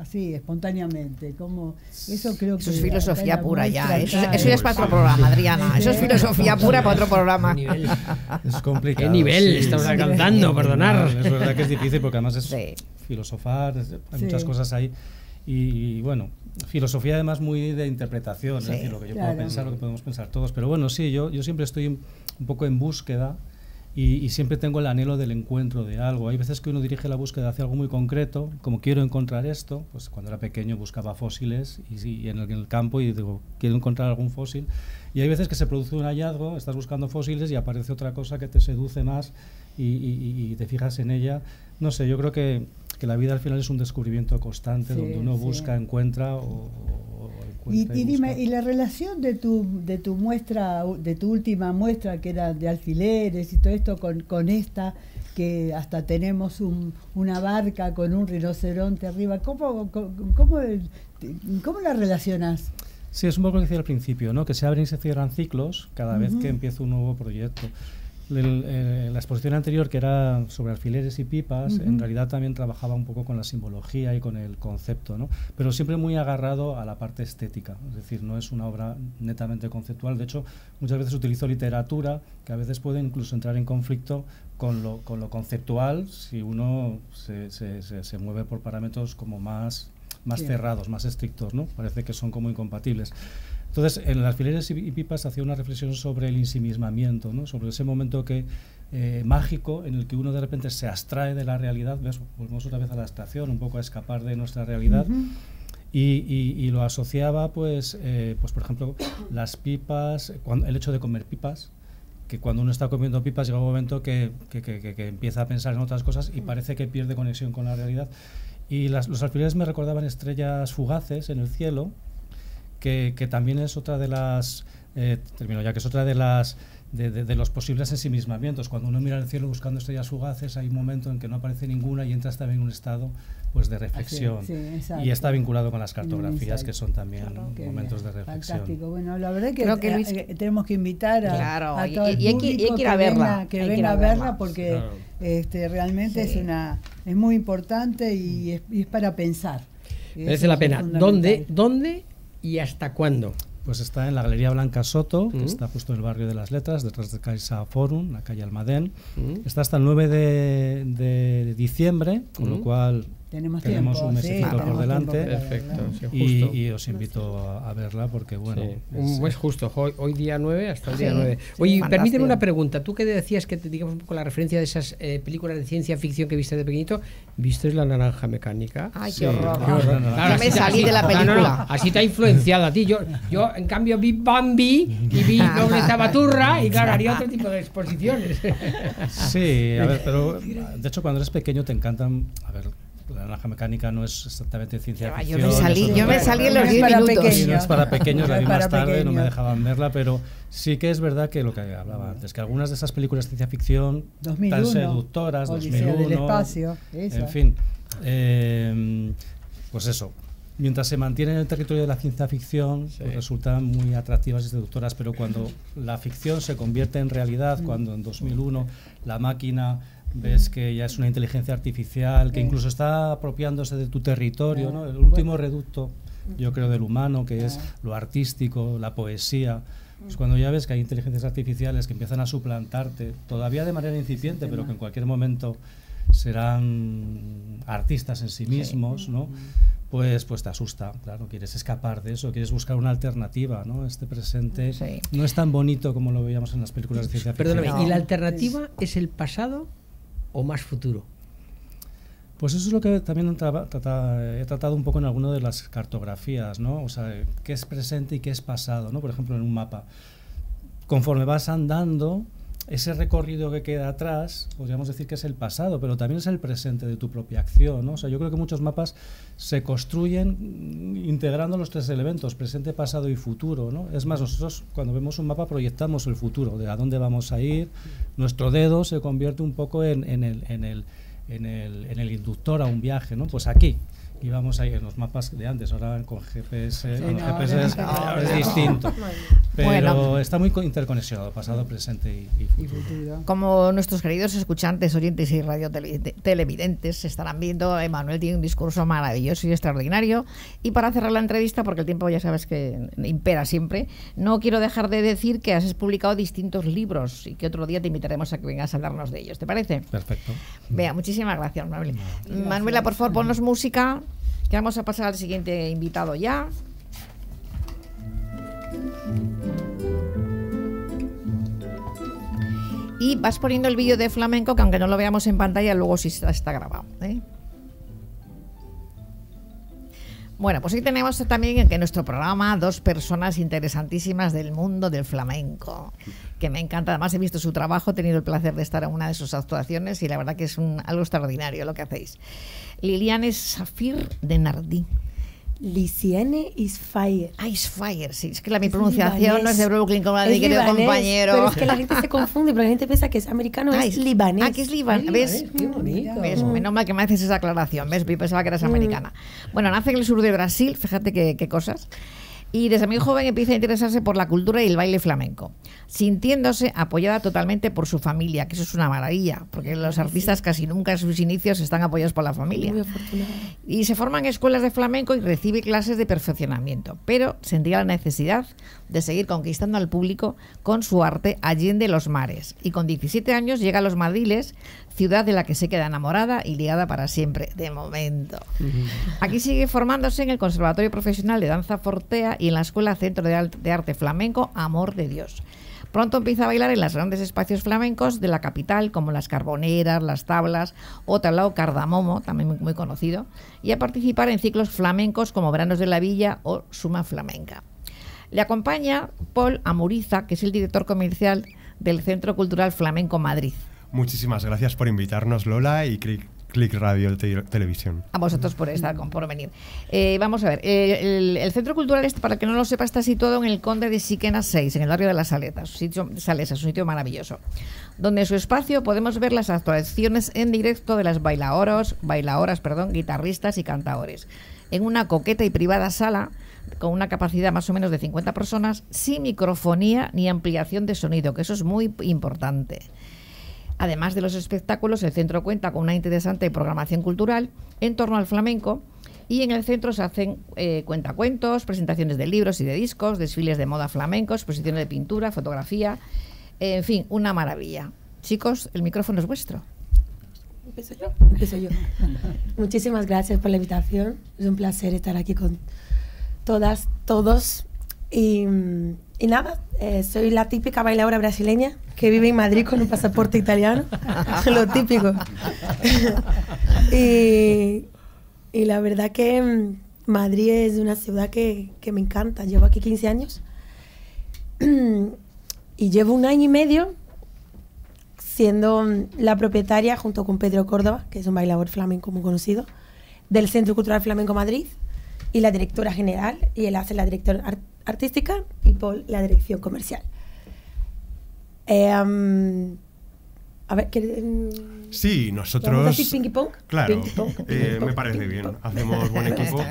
así, espontáneamente. Como, eso creo que. Eso es filosofía pura ya. Eso, eso, ya es para otro programa, Adriana. Eso es filosofía pura para otro programa. Es complicado. ¿Qué nivel estamos alcanzando? Perdonar. Es verdad que es difícil porque además es filosofar, hay muchas cosas ahí. Y, bueno, filosofía además muy de interpretación, es decir, lo que yo puedo pensar, lo que podemos pensar todos. Pero bueno, sí, yo, yo siempre estoy un poco en búsqueda y, siempre tengo el anhelo del encuentro de algo. Hay veces que uno dirige la búsqueda hacia algo muy concreto, como quiero encontrar esto, pues cuando era pequeño buscaba fósiles y, en, el, campo y digo, quiero encontrar algún fósil. Y hay veces que se produce un hallazgo, estás buscando fósiles y aparece otra cosa que te seduce más y, te fijas en ella. No sé, yo creo que, que, la vida al final es un descubrimiento constante donde uno busca, encuentra o, y, y, dime, ¿y la relación de tu, de tu muestra, de tu última muestra, que era de alfileres y todo esto, con, con esta, que hasta tenemos un, una barca con un rinoceronte arriba, ¿cómo, cómo, cómo, la relacionas? Sí, es un poco lo que decía al principio, ¿no? que se abren y se cierran ciclos cada vez que empieza un nuevo proyecto. Eh, la exposición anterior, que era sobre alfileres y pipas, en realidad también trabajaba un poco con la simbología y con el concepto, ¿no? pero siempre muy agarrado a la parte estética, es decir, no es una obra netamente conceptual. De hecho, muchas veces utilizo literatura que a veces puede incluso entrar en conflicto con lo, con lo conceptual si uno se, se, se, mueve por parámetros como más, más cerrados, más estrictos, ¿no? parece que son como incompatibles. Entonces, en las alfileres y pipas hacía una reflexión sobre el ensimismamiento, ¿no? sobre ese momento que eh, mágico en el que uno de repente se abstrae de la realidad, ¿ves? volvemos otra vez a la abstracción, un poco a escapar de nuestra realidad. y, lo asociaba, pues, eh, pues, por ejemplo, las pipas, cuando, el hecho de comer pipas, que cuando uno está comiendo pipas llega un momento que, que, que, empieza a pensar en otras cosas y parece que pierde conexión con la realidad. Y las, los alfileres me recordaban estrellas fugaces en el cielo, que, que también es otra de las, eh, termino ya, que es otra de las de, de, los posibles ensimismamientos. Cuando uno mira al cielo buscando estrellas fugaces, hay un momento en que no aparece ninguna y entras también en un estado pues de reflexión. y está vinculado con las cartografías, que son también momentos de reflexión. Fantástico. Bueno, la verdad que, que eh, tenemos que invitar a, todo el y, hay que, ir a verla. que venga a verla, porque este, realmente es, una, es muy importante y es, y es para pensar. Merece la pena. ¿Dónde, ¿Dónde ¿Y hasta cuándo? Pues está en la Galería Blanca Soto, que está justo en el barrio de las Letras, detrás de Caixa Forum, la calle Almadén. Está hasta el 9 de, de diciembre, con lo cual tenemos, un mesecito por delante. Perfecto. y, os invito a, verla porque, bueno. un mes justo, hoy, día 9 hasta el día 9. Oye, permíteme una pregunta. Tú que decías que, digamos, un poco la referencia de esas eh, películas de ciencia ficción que viste de pequeñito, ¿viste la naranja mecánica? Ay, qué horror. Qué me salí de la película. así te ha influenciado a ti. Yo, yo en cambio, vi Bambi y vi Doble Tabaturra y, claro, haría otro tipo de exposiciones. Sí, a ver, pero de hecho, cuando eres pequeño te encantan. A ver, la naranja mecánica no es exactamente ciencia ficción. Yo me salí, yo me salí en los 10 minutos. No es para pequeños, la vi más tarde, no me dejaban verla, pero sí que es verdad que lo que hablaba antes, que algunas de esas películas de ciencia ficción 2001, tan seductoras, 2001, del espacio, en fin, eh, pues eso, mientras se mantiene en el territorio de la ciencia ficción, pues resultan muy atractivas y seductoras, pero cuando la ficción se convierte en realidad, mm. cuando en 2001 la máquina ves que ya es una inteligencia artificial que incluso está apropiándose de tu territorio, ¿no? El último reducto, yo creo, del humano, que es lo artístico, la poesía. Pues cuando ya ves que hay inteligencias artificiales que empiezan a suplantarte, todavía de manera incipiente, pero que en cualquier momento serán artistas en sí mismos, ¿no? pues, pues te asusta, claro, quieres escapar de eso, quieres buscar una alternativa, ¿no? Este presente Sí. no es tan bonito como lo veíamos en las películas de ciencia ficción. Perdóname. ¿y la alternativa es el pasado o más futuro? Pues eso es lo que también he tratado un poco en alguna de las cartografías, ¿no? O sea, qué es presente y qué es pasado, ¿no? Por ejemplo, en un mapa. Conforme vas andando, ese recorrido que queda atrás, podríamos decir que es el pasado, pero también es el presente de tu propia acción, ¿no? O sea, yo creo que muchos mapas se construyen integrando los tres elementos, presente, pasado y futuro, ¿no? Es más, nosotros cuando vemos un mapa proyectamos el futuro, de a dónde vamos a ir, nuestro dedo se convierte un poco en, en el, en el en el, en el inductor a un viaje, ¿no? Pues aquí. Íbamos ahí en los mapas de antes, ahora con GPS, Sí, con no, GPS ahora es, no, es no. distinto. Pero Bueno. está muy co- interconexionado, pasado, presente y, y Y futuro. futuro. Como nuestros queridos escuchantes, oyentes y radio tele- televidentes estarán viendo, Emanuel tiene un discurso maravilloso y extraordinario. Y para cerrar la entrevista, porque el tiempo ya sabes que impera siempre, no quiero dejar de decir que has publicado distintos libros y que otro día te invitaremos a que vengas a hablarnos de ellos. ¿Te parece? Perfecto. Vea, muchísimas gracias, Manuel. Manuela, por favor, ponnos música, que vamos a pasar al siguiente invitado ya. Y vas poniendo el vídeo de flamenco, que aunque no lo veamos en pantalla, luego sí está, está grabado. ¿eh? Bueno, pues hoy tenemos también en nuestro programa dos personas interesantísimas del mundo del flamenco, que me encanta. Además, he visto su trabajo, he tenido el placer de estar en una de sus actuaciones y la verdad que es un- algo extraordinario lo que hacéis. Liliane Safir de Nardí. Lisiane is fire. Ice Fire, sí, es que la, mi Es pronunciación libanés. no es de Brooklyn como la de mi Es querido compañero. Pero es que la gente se confunde, porque la gente piensa que es americano, Ah, es libanés. Ah, que es libanés. ¿Ves? Qué bonito. ¿Ves? Menos mal que me haces esa aclaración. ¿Ves? Yo pensaba que eras americana. Bueno, nace en el sur de Brasil, fíjate qué, qué cosas. Y desde muy joven empieza a interesarse por la cultura y el baile flamenco, sintiéndose apoyada totalmente por su familia, que eso es una maravilla, porque los artistas casi nunca en sus inicios están apoyados por la familia. Muy. Y se forman escuelas de flamenco y recibe clases de perfeccionamiento, pero sentía la necesidad de seguir conquistando al público con su arte allende los mares. Y con 17 años llega a Los Madriles, ciudad de la que se queda enamorada y ligada para siempre, de momento. Aquí sigue formándose en el Conservatorio Profesional de Danza Fortea y en la Escuela Centro de Arte Flamenco Amor de Dios. Pronto empieza a bailar en los grandes espacios flamencos de la capital, como las Carboneras, las Tablas o Tablao Cardamomo, también muy, muy conocido, y a participar en ciclos flamencos como Veranos de la Villa o Suma Flamenca. Le acompaña Paul Amuriza, que es el director comercial del Centro Cultural Flamenco Madrid. Muchísimas gracias por invitarnos, Lola, y Click, Click Radio Te- Televisión. A vosotros por estar, por venir. Eh, vamos a ver, eh, el, Centro Cultural, este, para que no lo sepa, está situado en el Conde de Siquena 6, en el barrio de las Saletas, un sitio, Salesas, un sitio maravilloso, donde en su espacio podemos ver las actuaciones en directo de las bailaoros, bailaoras, perdón, guitarristas y cantaores, en una coqueta y privada sala con una capacidad más o menos de 50 personas, sin microfonía ni ampliación de sonido, que eso es muy importante. Además de los espectáculos, el centro cuenta con una interesante programación cultural en torno al flamenco y en el centro se hacen eh, cuentacuentos, presentaciones de libros y de discos, desfiles de moda flamenco, exposiciones de pintura, fotografía, en fin, una maravilla. Chicos, el micrófono es vuestro. Empiezo yo. Empiezo yo. Muchísimas gracias por la invitación. Es un placer estar aquí con todas, todos. Y, mm, y nada, eh, soy la típica bailadora brasileña que vive en Madrid con un pasaporte italiano. Lo típico. y, y la verdad que mm, Madrid es una ciudad que, que me encanta. Llevo aquí 15 años. y llevo un año y medio siendo mm, la propietaria, junto con Pedro Córdoba, que es un bailador flamenco muy conocido, del Centro Cultural Flamenco Madrid, y la directora general, y él hace la directora artística y Paul la dirección comercial. Eh, am, a ver, ¿qué, mm, Sí, ¿Vamos nosotros... decir ping pong? Claro, pong, eh, pong, me parece bien. pong. Hacemos buen equipo.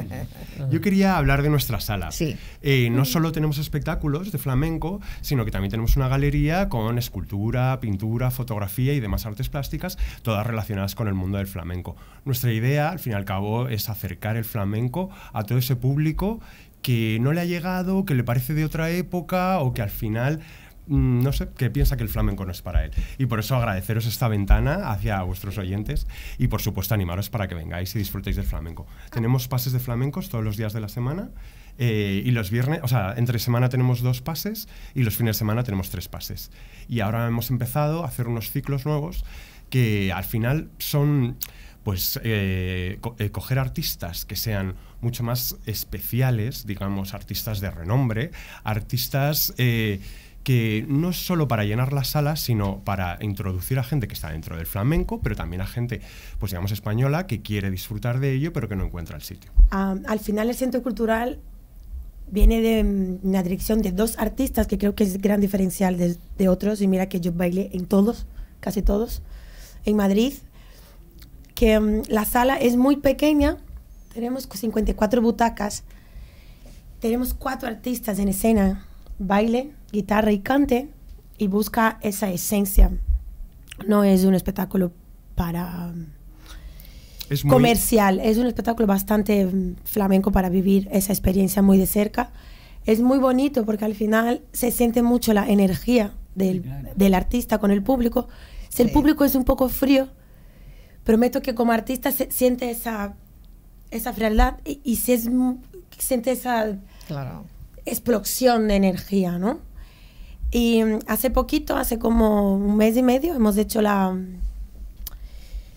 Yo quería hablar de nuestra sala. Sí. Eh, no solo tenemos espectáculos de flamenco, sino que también tenemos una galería con escultura, pintura, fotografía y demás artes plásticas, todas relacionadas con el mundo del flamenco. Nuestra idea, al fin y al cabo, es acercar el flamenco a todo ese público que no le ha llegado, que le parece de otra época o que al final mm, no sé, que piensa que el flamenco no es para él. Y por eso agradeceros esta ventana hacia vuestros oyentes y por supuesto animaros para que vengáis y disfrutéis del flamenco. Tenemos pases de flamencos todos los días de la semana eh, y los viernes, o sea, entre semana tenemos dos pases y los fines de semana tenemos tres pases. Y ahora hemos empezado a hacer unos ciclos nuevos que al final son pues eh, eh, coger artistas que sean mucho más especiales, digamos, artistas de renombre, artistas eh, que no es solo para llenar las salas, sino para introducir a gente que está dentro del flamenco, pero también a gente, pues digamos, española que quiere disfrutar de ello, pero que no encuentra el sitio. Ah, al final el centro cultural viene de mm, una dirección de dos artistas que creo que es gran diferencial de, de otros y mira que yo bailé en todos, casi todos, en Madrid, que mm, la sala es muy pequeña, tenemos 54 butacas, tenemos cuatro artistas en escena, baile, guitarra y cante y busca esa esencia. No es un espectáculo para Es muy- comercial. Es un espectáculo bastante mm, flamenco para vivir esa experiencia muy de cerca. Es muy bonito porque al final se siente mucho la energía del, del artista con el público. Si el público es un poco frío, prometo que como artista se siente esa, esa frialdad y, y si es, siente esa Claro. explosión de energía, ¿no? Y mm, hace poquito, hace como un mes y medio, hemos hecho la,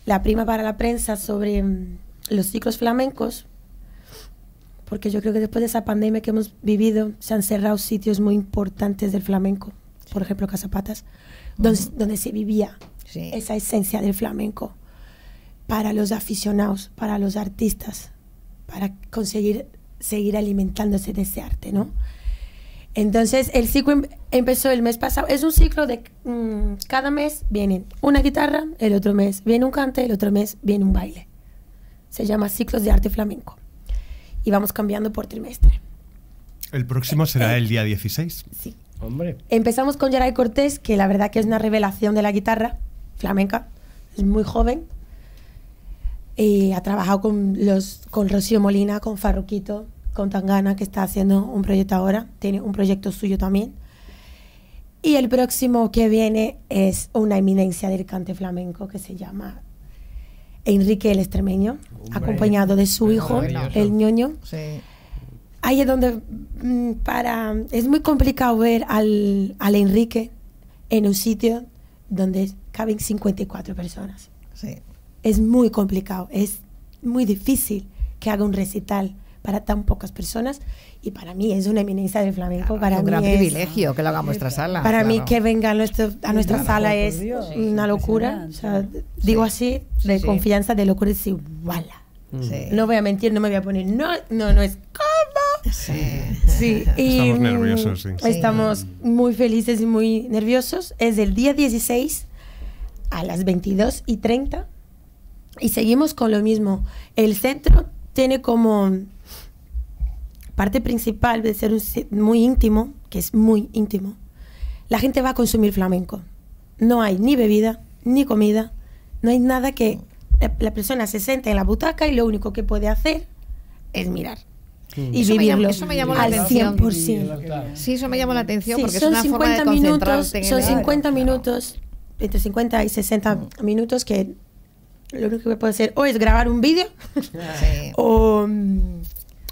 la prima para la prensa sobre mm, los ciclos flamencos, porque yo creo que después de esa pandemia que hemos vivido, se han cerrado sitios muy importantes del flamenco, por ejemplo, Casapatas, donde, donde se vivía Sí. esa esencia del flamenco para los aficionados, para los artistas, para conseguir seguir alimentándose de ese arte, ¿no? Entonces, el ciclo em- empezó el mes pasado. Es un ciclo de mm, cada mes viene una guitarra, el otro mes viene un cante, el otro mes viene un baile. Se llama Ciclos de Arte Flamenco. Y vamos cambiando por trimestre. El próximo será el día 16. Sí. Hombre, Empezamos con Geray Cortés, que la verdad que es una revelación de la guitarra flamenca. Es muy joven. Y ha trabajado con, los, con Rocío Molina, con Farruquito, con Tangana, que está haciendo un proyecto ahora. Tiene un proyecto suyo también. Y el próximo que viene es una eminencia del cante flamenco que se llama Enrique el Extremeño, Hombre. acompañado de su hijo, el ñoño. Sí. Ahí es donde mm, para es muy complicado ver al, al Enrique en un sitio donde caben 54 personas. Sí. Es muy complicado, es muy difícil que haga un recital para tan pocas personas y para mí es una eminencia del flamenco. Para un mí gran es- privilegio que lo haga en vuestra sala. Para mí claro. que venga a, nuestro, a nuestra Claro, sala es Dios, sí, una locura. O sea, impresionante. digo así, de Sí. confianza, de locura, es igual. Sí. No voy a mentir, no me voy a poner, no, no, no es como. Sí. Sí, y, Estamos mm, nerviosos, sí. Estamos muy felices y muy nerviosos. Es el día 16 a las 22 y 30 y seguimos con lo mismo. El centro tiene como parte principal de ser un muy íntimo, que es muy íntimo. La gente va a consumir flamenco. No hay ni bebida, ni comida, no hay nada que la, la persona se siente en la butaca y lo único que puede hacer es mirar y Eso me llamó- vivirlo eso me llamó la al atención. 100%. Sí, eso me llamó la atención Sí, porque son es una forma de 50 minutos, son el- 50 Claro. minutos, entre 50 y 60 minutos que lo único que puedo hacer o es grabar un vídeo Sí. o,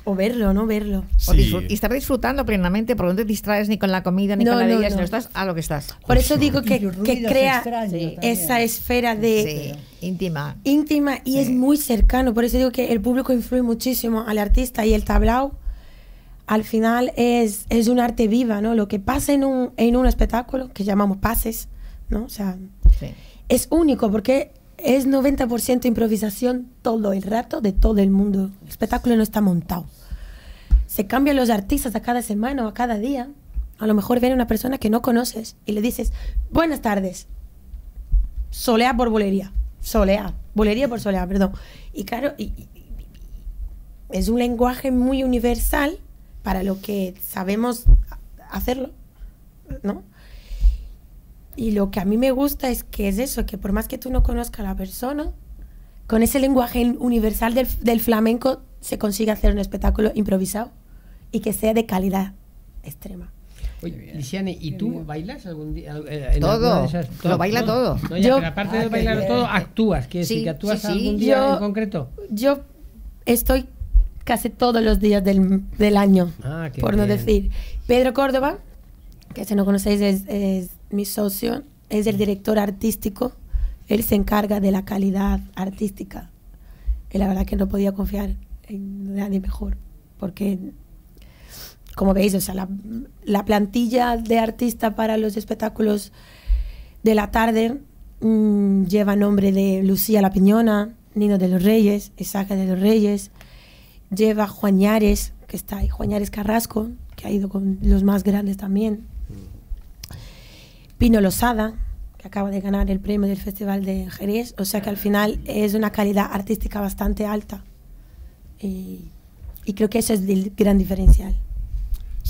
o verlo, ¿no? Verlo. O y estar disfrutando plenamente porque no te distraes ni con la comida ni No, con la no, bebida, no. sino estás a lo que estás. Por eso digo que, que crea esa esfera de Sí, íntima. íntima y es muy cercano. Por eso digo que el público influye muchísimo al artista y el tablao al final es, es un arte viva, ¿no? Lo que pasa en un, en un espectáculo, que llamamos pases, ¿no? O sea, Sí. es único porque es 90% improvisación todo el rato de todo el mundo. El espectáculo no está montado. Se cambian los artistas a cada semana o a cada día. A lo mejor viene una persona que no conoces y le dices, buenas tardes, solea por bolería, solea, bolería por solea, perdón. Y claro, es un lenguaje muy universal para lo que sabemos hacerlo, ¿no? Y lo que a mí me gusta es que es eso, que por más que tú no conozcas a la persona, con ese lenguaje universal del, del flamenco se consigue hacer un espectáculo improvisado y que sea de calidad extrema. Oye, Lisiane, ¿y tú bailas algún día? eh, en Todo. alguna de esas? Lo baila todo. No, ya, Yo- pero aparte Ah, de qué bailar todo, actúas. Quiere Sí, decir que actúas sí, sí. algún día Yo- en concreto. Yo estoy casi todos los días del, del año, Ah, por no decir. Pedro Córdoba, que si no conocéis es, es mi socio, es el director artístico. Él se encarga de la calidad artística. Y la verdad que no podía confiar en nadie mejor, porque como veis, o sea, la, la plantilla de artista para los espectáculos de la tarde mm, lleva nombre de Lucía La Piñona, Nino de los Reyes, Isaac de los Reyes, lleva Juañares, que está ahí, Juañares Carrasco, que ha ido con los más grandes también. Pino Losada, que acaba de ganar el premio del Festival de Jerez, o sea que al final es una calidad artística bastante alta. Y, y creo que eso es el gran diferencial.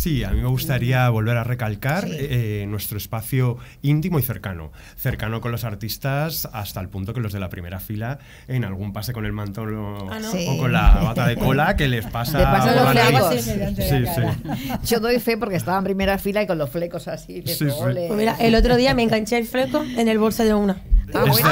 Sí, a mí me gustaría volver a recalcar Sí. eh, nuestro espacio íntimo y cercano. Cercano con los artistas hasta el punto que los de la primera fila en algún pase con el mantón o, Ah, ¿no? o con la bata de cola que les pasa, Le pasa por los la flecos. Sí. Yo doy fe porque estaba en primera fila y con los flecos así. Pues mira, el otro día me enganché el fleco en el bolso de una. Ah, Es, bueno.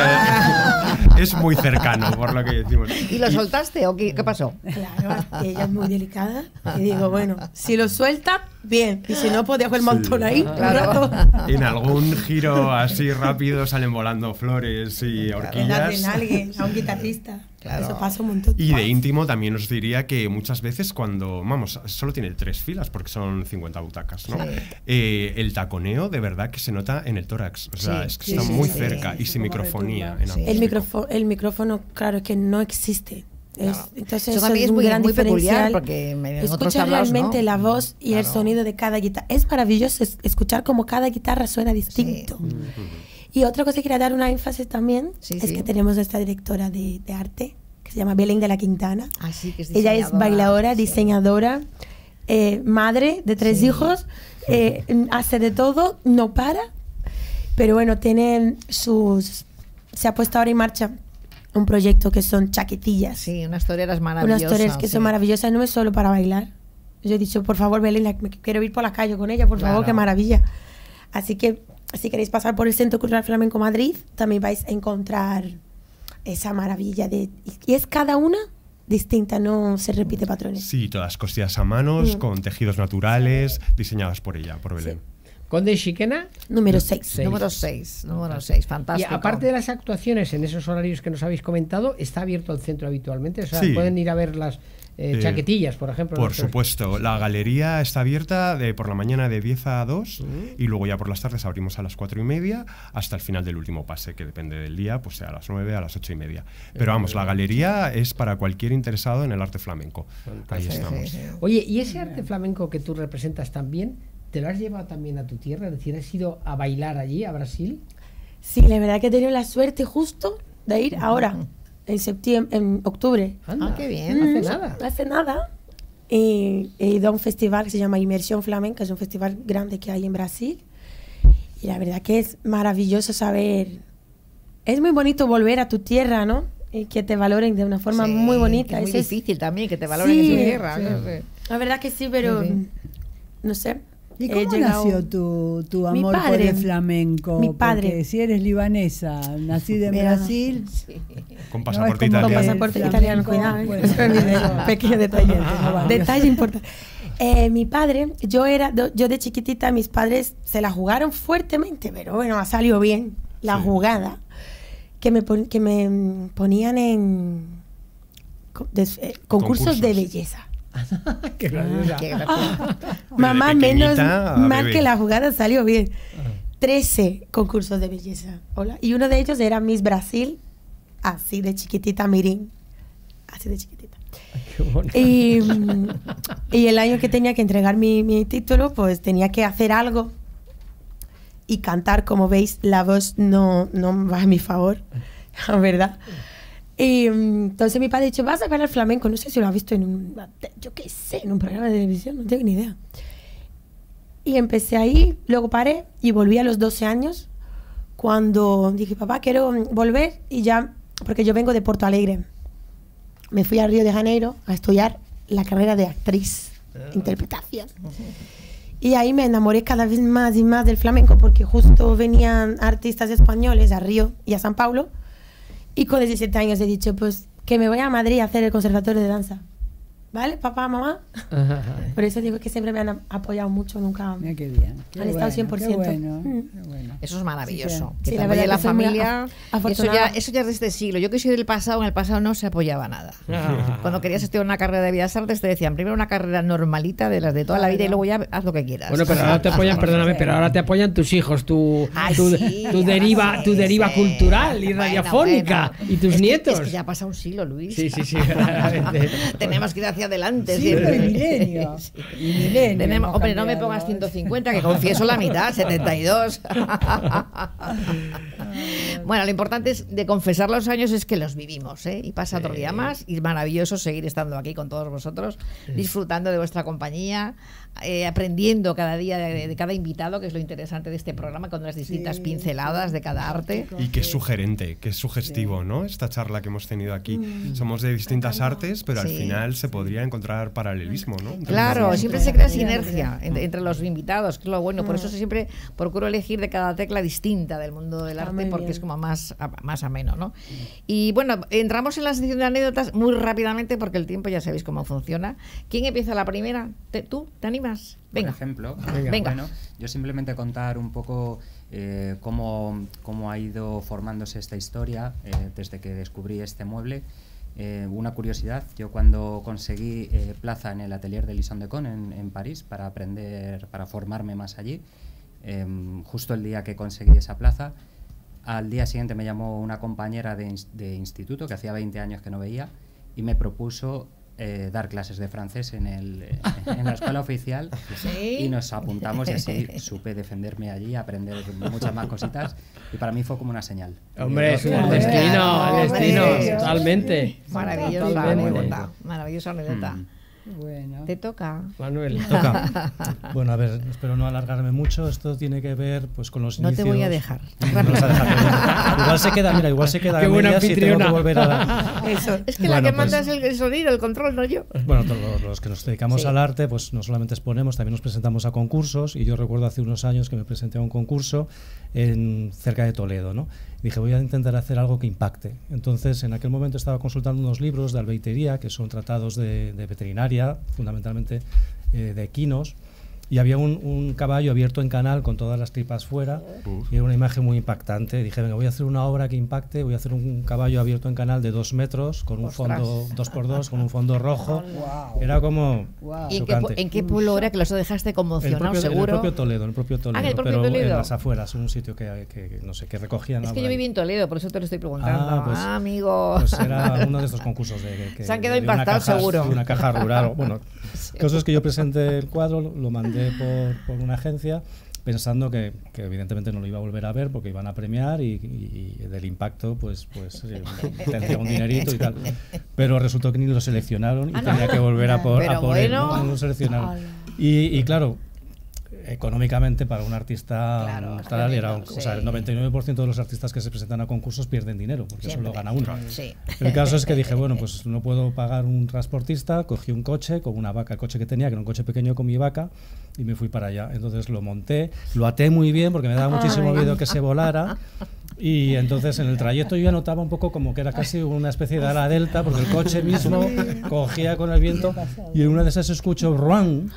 eh, es muy cercano, por lo que decimos. ¿Y lo soltaste o qué, qué pasó? Claro, ella es muy delicada. Y digo, bueno, si lo suelta, bien. Y si no, pues dejo el montón ahí un Claro. rato. En algún giro así rápido salen volando flores y En la horquillas. de alguien, a un guitarrista. Claro. Eso pasa un montón. Y de íntimo también os diría que muchas veces cuando, vamos, solo tiene tres filas porque son 50 butacas, ¿no? Sí. Eh, el taconeo de verdad que se nota en el tórax, o sea, Sí, es que sí, está sí, muy sí. cerca y sin microfonía. en Sí. El micrófono, el micrófono, claro, es que no existe. Es- Claro. entonces Eso también es muy- gran muy peculiar, diferencial. porque en Escucha tablaos, realmente ¿no? la voz y el sonido de cada guitarra. Es maravilloso es- escuchar cómo cada guitarra suena distinto. Y otra cosa que quería dar una énfasis también Sí, es sí. que tenemos nuestra directora de, de arte, que se llama Belén de la Quintana. Así que es Ella es bailadora, sí. diseñadora, eh, madre de tres Sí. hijos, eh, hace de todo, no para. Pero bueno, tiene sus... Se ha puesto ahora en marcha un proyecto que son chaquetillas. Sí, unas toreras unas maravillosas. toreras que sí. son maravillosas, no es solo para bailar. Yo he dicho, por favor, Belén, la- me quiero ir por la calle con ella, por favor, Claro. qué maravilla. Así que si queréis pasar por el Centro Cultural Flamenco Madrid, también vais a encontrar esa maravilla de... Y es cada una distinta, no se repite patrones. Sí, todas cosidas a manos, Mm. con tejidos naturales, diseñadas por ella, por Belén. Conde Chiquena. Número 6. Seis. Número 6, número 6, Y fantástico. aparte de las actuaciones en esos horarios que nos habéis comentado, ¿está abierto el centro habitualmente? O sea, Sí. pueden ir a ver las eh, Eh, chaquetillas, por ejemplo. Por supuesto, la galería está abierta de por la mañana de 10 a 2 y luego ya por las tardes abrimos a las 4 y media hasta el final del último pase, que depende del día, pues sea a las 9, a las 8 y media. Pero vamos, la galería es para cualquier interesado en el arte flamenco. Ahí Sí, estamos. sí, sí. Oye, ¿y ese arte flamenco que tú representas también, te lo has llevado también a tu tierra? Es decir, ¿has ido a bailar allí, a Brasil? Sí, la verdad que he tenido la suerte justo de ir ahora, en septiembre, en octubre. Anda, Ah, qué bien. No hace Mm, nada. No hace nada. Y he ido a un festival que se llama Inmersión Flamenca, es un festival grande que hay en Brasil. Y la verdad que es maravilloso saber. Es muy bonito volver a tu tierra, ¿no? Y que te valoren de una forma Sí, muy bonita. Es muy Eso es- difícil también que te valoren Sí, en tu tierra. sí. ¿no? Sí. La verdad que sí, pero Sí, sí. no sé. ¿Y he cómo nació tu, tu Mi amor por padre. el flamenco? Mi padre. Porque si eres libanesa, nacida en Mira. Brasil, Con pasaporte Con italiano. que- pasaporte italiano, cuidado. ¿eh? bueno, pequeño detalle. no vale. detalle importante. Eh, mi padre, yo era, yo de chiquitita, mis padres se la jugaron fuertemente, pero bueno, ha salido bien la Sí. jugada. Que me, pon- que me ponían en eh, concursos, de belleza. Qué graciosa. Qué gracioso. Mamá, menos mal bebé. que la jugada salió bien. 13 concursos de belleza. Hola. Y uno de ellos era Miss Brasil, así de chiquitita, mirín. Así de chiquitita. Qué bonito. Y, mm, y el año que tenía que entregar mi, mi título, pues tenía que hacer algo y cantar. Como veis, la voz no, no va a mi favor, verdad. Y mm, entonces mi padre dicho, vas a bailar flamenco. No sé si lo has visto en un, yo qué sé, en un programa de televisión, no tengo ni idea. Y empecé ahí, luego paré y volví a los 12 años cuando dije, papá, quiero volver y ya, porque yo vengo de Porto Alegre. Me fui a Río de Janeiro a estudiar la carrera de actriz, interpretación. Y ahí me enamoré cada vez más y más del flamenco porque justo venían artistas españoles a Río y a San Paulo. Y con 17 años he dicho, pues que me voy a Madrid a hacer el conservatorio de danza. ¿Vale? Papá, mamá. Por eso digo que siempre me han apoyado mucho, nunca Mira qué bien. qué han estado bueno, 100%. Qué bueno, Mm. qué bueno. Eso es maravilloso. Sí, Que la te verdad apoye la que familia. Eso ya, eso ya es de este siglo. Yo que soy del pasado, en el pasado no se apoyaba nada. Ah. Cuando querías estudiar una carrera de Bellas Artes, te decían primero una carrera normalita de las de toda la vida y luego ya haz lo que quieras. Bueno, pero ahora te apoyan, perdóname, pero ahora te apoyan tus hijos, tu, Ay, tu, sí, tu deriva, sí, tu deriva sí. cultural y radiofónica bueno. y tus Es que- nietos. es que ya ha pasado un siglo, Luis. Sí, sí, sí. Tenemos que ir hacia adelante siempre. y milenio. Milenio Tenemos, hombre, no me pongas ¿eh? 150, que confieso la mitad, 72. bueno, lo importante es de confesar los años es que los vivimos, ¿eh? Y pasa otro día más y es maravilloso seguir estando aquí con todos vosotros, disfrutando de vuestra compañía, eh, aprendiendo cada día de, de cada invitado, que es lo interesante de este programa, con las distintas Sí, pinceladas de cada arte. Y que es sugerente, que es sugestivo, ¿no? Esta charla que hemos tenido aquí. Mm. Somos de distintas artes, pero al Sí. final se podría encontrar paralelismo, ¿no? Entre Claro, siempre se crea sinergia entre, entre los invitados, que es lo bueno. Por eso siempre procuro elegir de cada tecla distinta del mundo del Ah, arte, muy porque bien. es como más, a- más ameno, ¿no? Y bueno, entramos en la sección de anécdotas muy rápidamente, porque el tiempo ya sabéis cómo funciona. ¿Quién empieza la primera? ¿Te- ¿Tú? ¿Te animas? Venga. Por ejemplo, Venga. Bueno, yo simplemente contar un poco eh, cómo, cómo ha ido formándose esta historia eh, desde que descubrí este mueble. Eh, una curiosidad, yo cuando conseguí eh, plaza en el atelier de Lison de Con en, en París para aprender, para formarme más allí, em, justo el día que conseguí esa plaza, al día siguiente me llamó una compañera de instituto que hacía 20 años que no veía y me propuso eh, dar clases de francés en, el, eh, en la escuela oficial Sí. y nos apuntamos y así supe defenderme allí, aprender muchas más cositas y para mí fue como una señal. Hombre, es el Hombre, destino, el destino, totalmente. Maravillosa anécdota. Maravillosa anécdota. Mm. Bueno. Te toca. Manuel. Toca. Bueno, a ver, espero no alargarme mucho. Esto tiene que ver pues con los No te inicios. voy a dejar. No vas a dejar. igual se queda, mira, igual se queda Qué a buena y tengo que volver a dar. Eso. Es que Bueno, la que pues- manda es el, el sonido, el control, no yo. Bueno, todos los que nos dedicamos Sí. al arte, pues no solamente exponemos, también nos presentamos a concursos. Y yo recuerdo hace unos años que me presenté a un concurso en, cerca de Toledo, ¿no? Dije, voy a intentar hacer algo que impacte. Entonces, en aquel momento estaba consultando unos libros de albeitería, que son tratados de, de veterinaria, fundamentalmente eh, de equinos. Y había un, un caballo abierto en canal con todas las tripas fuera Uf. y era una imagen muy impactante. Dije, venga, voy a hacer una obra que impacte, voy a hacer un caballo abierto en canal de dos metros con un Ostras. fondo dos por dos, con un fondo rojo. Wow. Era como Wow. ¿Y en qué, en qué pueblo era que los dejaste el conmocionado, propio, en el seguro? propio Toledo, en el propio Toledo, Ah, en el propio pero Toledo. en las afueras, un sitio que, que, no sé, que recogían Es que yo ahí. viví en Toledo, por eso te lo estoy preguntando. Ah, pues- Ah, amigo. Pues era uno de estos concursos de que Se han quedado impactados, caja- seguro. de una caja rural. Bueno, el caso es que yo presenté el cuadro, lo- lo por, por una agencia pensando que, que evidentemente no lo iba a volver a ver porque iban a premiar y, y- y del impacto pues pues eh, tendría un dinerito y tal pero resultó que ni lo seleccionaron y Ah, ¿no? tenía que volver a por, a por él, bueno. ¿no? No lo seleccionaron Ala. y, y claro económicamente para un artista Claro, tal, era un- sí. o sea, el 99% de los artistas que se presentan a concursos pierden dinero porque Siempre. solo gana uno Sí. el caso es que dije, bueno, pues no puedo pagar un transportista, cogí un coche con una vaca, el coche que tenía, que era un coche pequeño con mi vaca, y me fui para allá. Entonces lo monté, lo até muy bien porque me daba muchísimo miedo que se volara. Y entonces en el trayecto yo ya notaba un poco como que era casi una especie de ala delta, porque el coche mismo cogía con el viento y en una de esas escucho ¡ruan!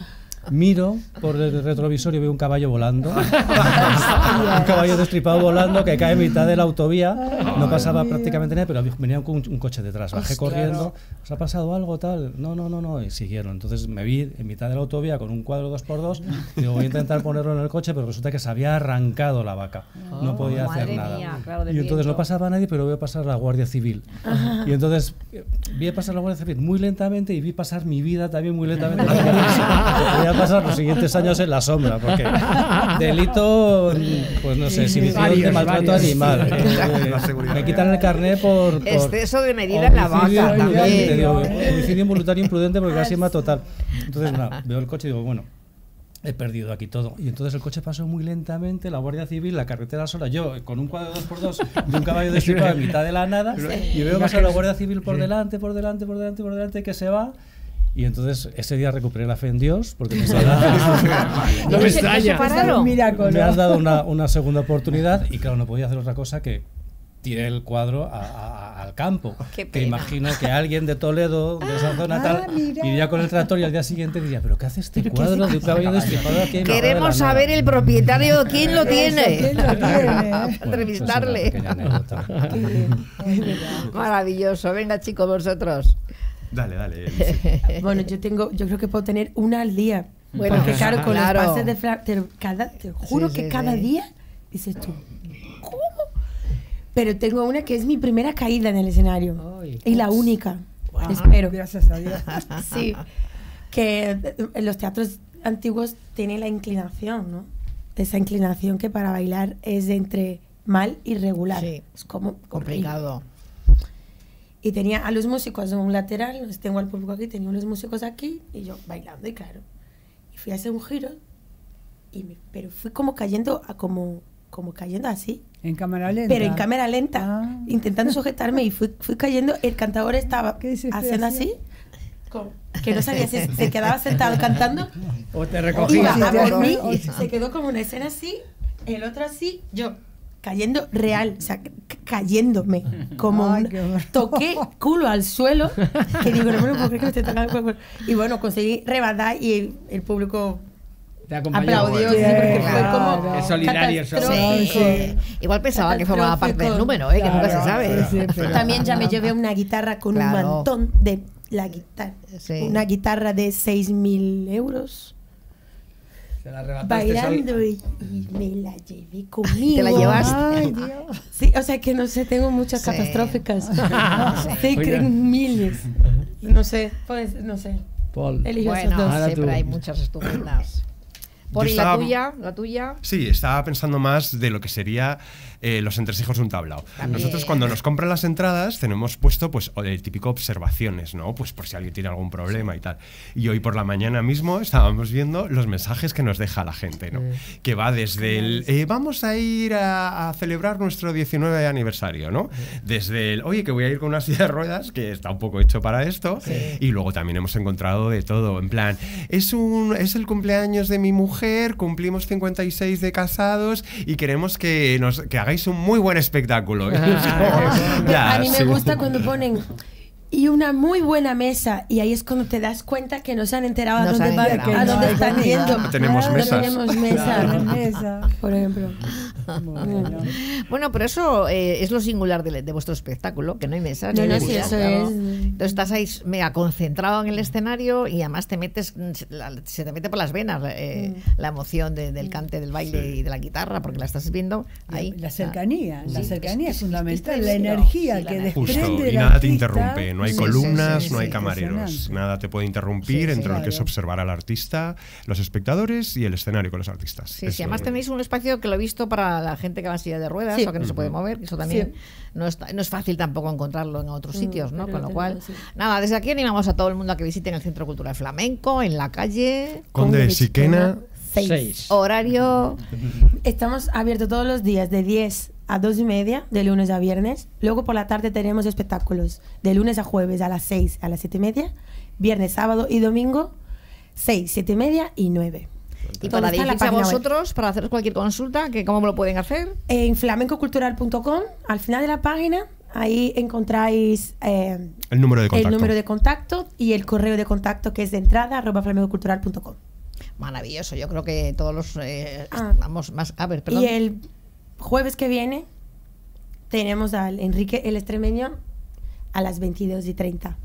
Miro por el retrovisor y veo un caballo volando. un caballo destripado volando que cae en mitad de la autovía. No pasaba prácticamente nada, pero venía un, un coche detrás. Bajé corriendo. ¿Os ha pasado algo tal? No, no, no, no. Y siguieron. Entonces me vi en mitad de la autovía con un cuadro 2x2. Y digo, voy a intentar ponerlo en el coche, pero resulta que se había arrancado la vaca. No podía hacer nada. mía, claro, del y entonces viento. no pasaba nadie, pero veo pasar la Guardia Civil. Y entonces eh, vi pasar la Guardia Civil muy lentamente y vi pasar mi vida también muy lentamente. A pasar los siguientes años en la sombra, porque delito, pues no sé, exhibición de maltrato varios. animal. Eh, La seguridad me quitan el carnet por, por Exceso de medida en la vaca también. digo, homicidio involuntario imprudente porque casi más total. Entonces, nada, veo el coche y digo, bueno, he perdido aquí todo. Y entonces el coche pasó muy lentamente, la Guardia Civil, la carretera sola, yo con un cuadro 2x2 de un caballo destripado en mitad de la nada, y veo pasar la Guardia Civil por delante, por delante, por delante, por delante, que se va. Y entonces ese día recuperé la fe en Dios porque pensaba, No me extraña. me has dado una, una segunda oportunidad y claro, no podía hacer otra cosa que tiré el cuadro a- a- al campo. Que imagino que alguien de Toledo, de esa zona Ah, tal, mira. iría con el tractor y al día siguiente diría, pero ¿qué hace este ¿Pero qué cuadro hace? de un caballo destripado aquí en Queremos la saber nada?". el propietario, quién lo tiene. ¿Quién lo tiene? Bueno, eso es una Entrevistarle. anécdota. Maravilloso. Venga, chicos, vosotros. Dale, dale. Elise. Bueno, yo tengo, yo creo que puedo tener una al día. Bueno, Porque claro, con claro. los pases de fla- te, cada, te juro Sí, que sí, cada sí. día dices tú, ¿cómo? Pero tengo una que es mi primera caída en el escenario. Ay. y la única. Espero. Gracias a Dios. Sí. Que eh, en los teatros antiguos tiene la inclinación, ¿no? Esa inclinación que para bailar es de entre mal y regular. Sí. Es como Complicado. Y tenía a los músicos en un lateral, tengo al público aquí, tenía unos músicos aquí y yo bailando, y claro. Y fui a hacer un giro, y me- pero fui como cayendo, a como, como cayendo así, En cámara lenta. pero en cámara lenta, Ah. intentando sujetarme y fui, fui cayendo. El cantador estaba haciendo así, como que no sabía si se quedaba sentado cantando O te iba recogía. a por mí se quedó como una escena así, el otro así, yo cayendo real, o sea, ca- cayéndome, como Ay, un- qué horror. toqué culo al suelo, que digo, no me lo puedo creer que me esté tocando el culo. Y bueno, conseguí rebatar y el, el público aplaudió, sí, porque fue como Es solidario catastrófico. Sí. Igual pensaba que formaba parte del número, ¿eh? que nunca se sabe. sí, sí, pero- También ya me llevé una guitarra con Claro. un montón de la guitarra, Sí. una guitarra de 6.000 euros. Se la arrebataste bailando y, y me la llevé conmigo. Te la llevaste. Ay, Dios. Sí, o sea que no sé, tengo muchas Sí. catastróficas. sí, Oiga. creo en miles. No sé, pues no sé. Paul. Bueno, dos. Ahora siempre tú. hay muchas estupendas. Por la tuya, la tuya. Sí, estaba pensando más de lo que sería eh, los entresijos de un tablao. También. Nosotros cuando nos compran las entradas tenemos puesto pues el típico observaciones, ¿no? Pues por si alguien tiene algún problema y tal. Y hoy por la mañana mismo estábamos viendo los mensajes que nos deja la gente, ¿no? Que va desde el eh, vamos a ir a, a celebrar nuestro 19 aniversario, ¿no? Desde el oye que voy a ir con una silla de ruedas que está un poco hecho para esto y luego también hemos encontrado de todo, en plan, es un es el cumpleaños de mi mujer, cumplimos 56 de casados y queremos que nos que hagáis un muy buen espectáculo. Ya, a mí me sí. gusta cuando ponen y una muy buena mesa y ahí es cuando te das cuenta que no se han enterado a No dónde, va- a dónde No, están yendo. no tenemos No mesas. tenemos mesa. Claro, mesa. Por ejemplo. Bueno. Bueno, pero eso eh, es lo singular de, de vuestro espectáculo, que no hay mesas. No, no, sí, eso claro. es. Entonces estás ahí mega concentrado en el escenario y además te metes, se te mete por las venas eh, Mm. la emoción de- del cante, del baile y de la guitarra, porque la estás viendo ahí. La cercanía, la Sí, cercanía es- es, es- fundamental, es la energía Sí, la que desprende Justo, y nada te interrumpe, no hay Sí, columnas, sí, sí, no hay camareros, nada te puede interrumpir Sí, sí, entre lo que es observar al artista, los espectadores y el escenario con los artistas. Sí, Eso- sí, además tenéis un espacio que lo he visto para la gente que va en silla de ruedas Sí. o que no se puede mover, que eso también Sí. no, está- no es fácil tampoco encontrarlo en otros Mm, sitios, ¿no? pero Con lo cual, sí. nada, desde aquí animamos a todo el mundo a que visiten el Centro Cultural Flamenco, en la calle, Conde de Siquena, Seis. Seis. horario... Estamos abiertos todos los días de 10 a 2 y media, de lunes a viernes. Luego por la tarde tenemos espectáculos de lunes a jueves a las 6 a las 7 y media. Viernes, sábado y domingo, 6, 7 y media y 9. Y para dirigirse a página web. vosotros, para hacer cualquier consulta, que ¿cómo lo pueden hacer? En flamencocultural.com, al final de la página, ahí encontráis eh, el número de contacto. el número de contacto y el correo de contacto que es de entrada arroba flamencocultural.com. Maravilloso, yo creo que todos los... eh, Ah. vamos más... A ver, perdón. Y el jueves que viene tenemos al Enrique el Extremeño a las 22 y 30.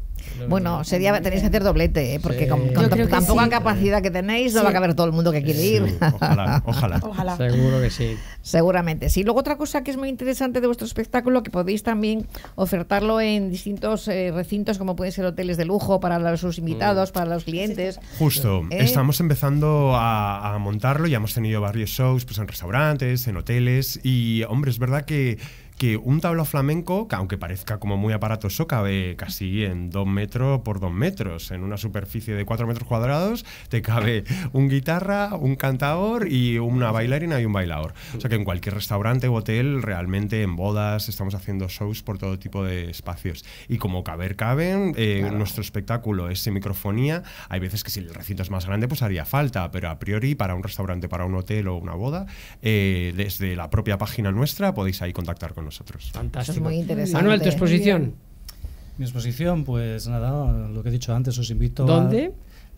Bueno, sería tenéis que hacer doblete, ¿eh? porque Sí. con, con tan poca sí. capacidad que tenéis, no Sí. va a caber todo el mundo que quiere Sí, ir. ojalá, ojalá. Ojalá. Seguro que sí. Seguramente, sí. Luego otra cosa que es muy interesante de vuestro espectáculo, que podéis también ofertarlo en distintos eh, recintos, como pueden ser hoteles de lujo para los, sus invitados, para los clientes. Justo, ¿Eh? estamos empezando a, a montarlo, ya hemos tenido varios shows pues, en restaurantes, en hoteles y, hombre, es verdad que, que un tablao flamenco, que aunque parezca como muy aparatoso, cabe casi en dos metros por dos metros. En una superficie de cuatro metros cuadrados te cabe un guitarra, un cantador y una bailarina y un bailador. O sea que en cualquier restaurante o hotel, realmente en bodas, estamos haciendo shows por todo tipo de espacios. Y como caber caben, eh, nuestro espectáculo es semicrofonía. Hay veces que si el recinto es más grande, pues haría falta, pero a priori para un restaurante, para un hotel o una boda, eh, desde la propia página nuestra podéis ahí contactar con nosotros. Eso es muy interesante. Manuel, tu exposición. Mi exposición, pues nada, lo que he dicho antes, os invito a... ¿Dónde?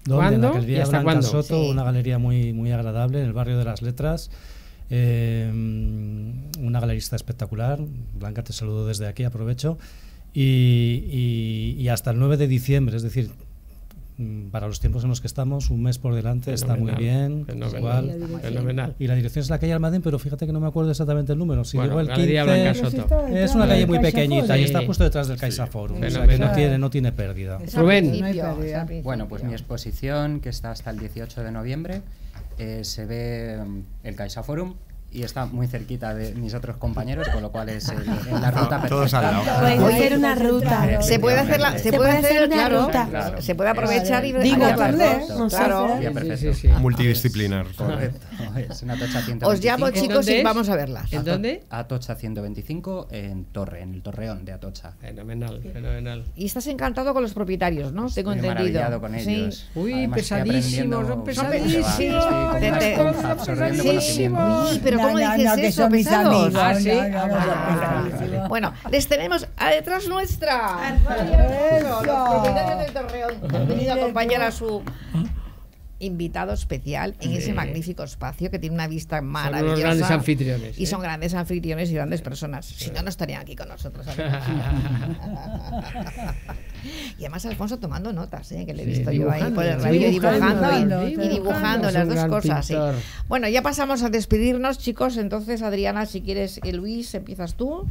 ¿Dónde? En ¿Cuándo? la ¿Y Galería hasta Blanca cuándo? Soto, Sí. una galería muy, muy agradable en el barrio de las Letras. Eh, una galerista espectacular. Blanca, te saludo desde aquí, aprovecho. Y, y- y hasta el 9 de diciembre, es decir, para los tiempos en los que estamos, un mes por delante, está muy bien. Fenomenal. igual. fenomenal. Y la dirección es la calle Almadén, pero fíjate que no me acuerdo exactamente el número. Si Bueno, digo el Galería 15, Blanca Pero si Soto. está detrás es una calle muy pequeñita y está justo detrás del Caixa Forum. O sea que Fenomenal. no tiene, no tiene pérdida. Rubén. Bueno, pues mi exposición, que está hasta el 18 de noviembre, eh, se ve mm, el Caixa Forum y está muy cerquita de mis otros compañeros, con lo cual es el- en la ruta perfecta. Todos al lado. Puedes Oye, hacer una ruta. Eh, Se puede hacer, la, se Se puede puede hacer, hacer una claro, ruta. Claro. se puede aprovechar y Digo, no claro. Bien, Sí, sí, sí. Multidisciplinar. Correcto. Es en Atocha 125. Os llamo ¿En chicos y vamos a verlas. ¿En dónde? Atocha 125 en Torre, en el Torreón de Atocha. Fenomenal, fenomenal. Y estás encantado con los propietarios, ¿no? Tengo Estoy entendido. con Sí. ellos. Uy, pesadísimos, son pesadísimos. Una absorbiendo conocimiento. Uy, pero No, ¿cómo no, dices no, que eso? son mis pesados? amigos. Ah, ¿sí? No, no, no, Ah. pesadísimos. Bueno, les tenemos a detrás nuestra. Eso. Los propietarios del Torreón han venido a acompañar a su invitado especial en ese magnífico espacio que tiene una vista maravillosa. unos grandes anfitriones, Y ¿eh? son grandes anfitriones y grandes personas. Si no, no estarían aquí con nosotros. y además Alfonso tomando notas, ¿eh? que le he Sí, visto yo ahí por el radio dibujando, dibujando, y- y, dibujando. las dos cosas. sí. pintor. Bueno, ya pasamos a despedirnos, chicos. Entonces, Adriana, si quieres, eh, Luis, empiezas tú.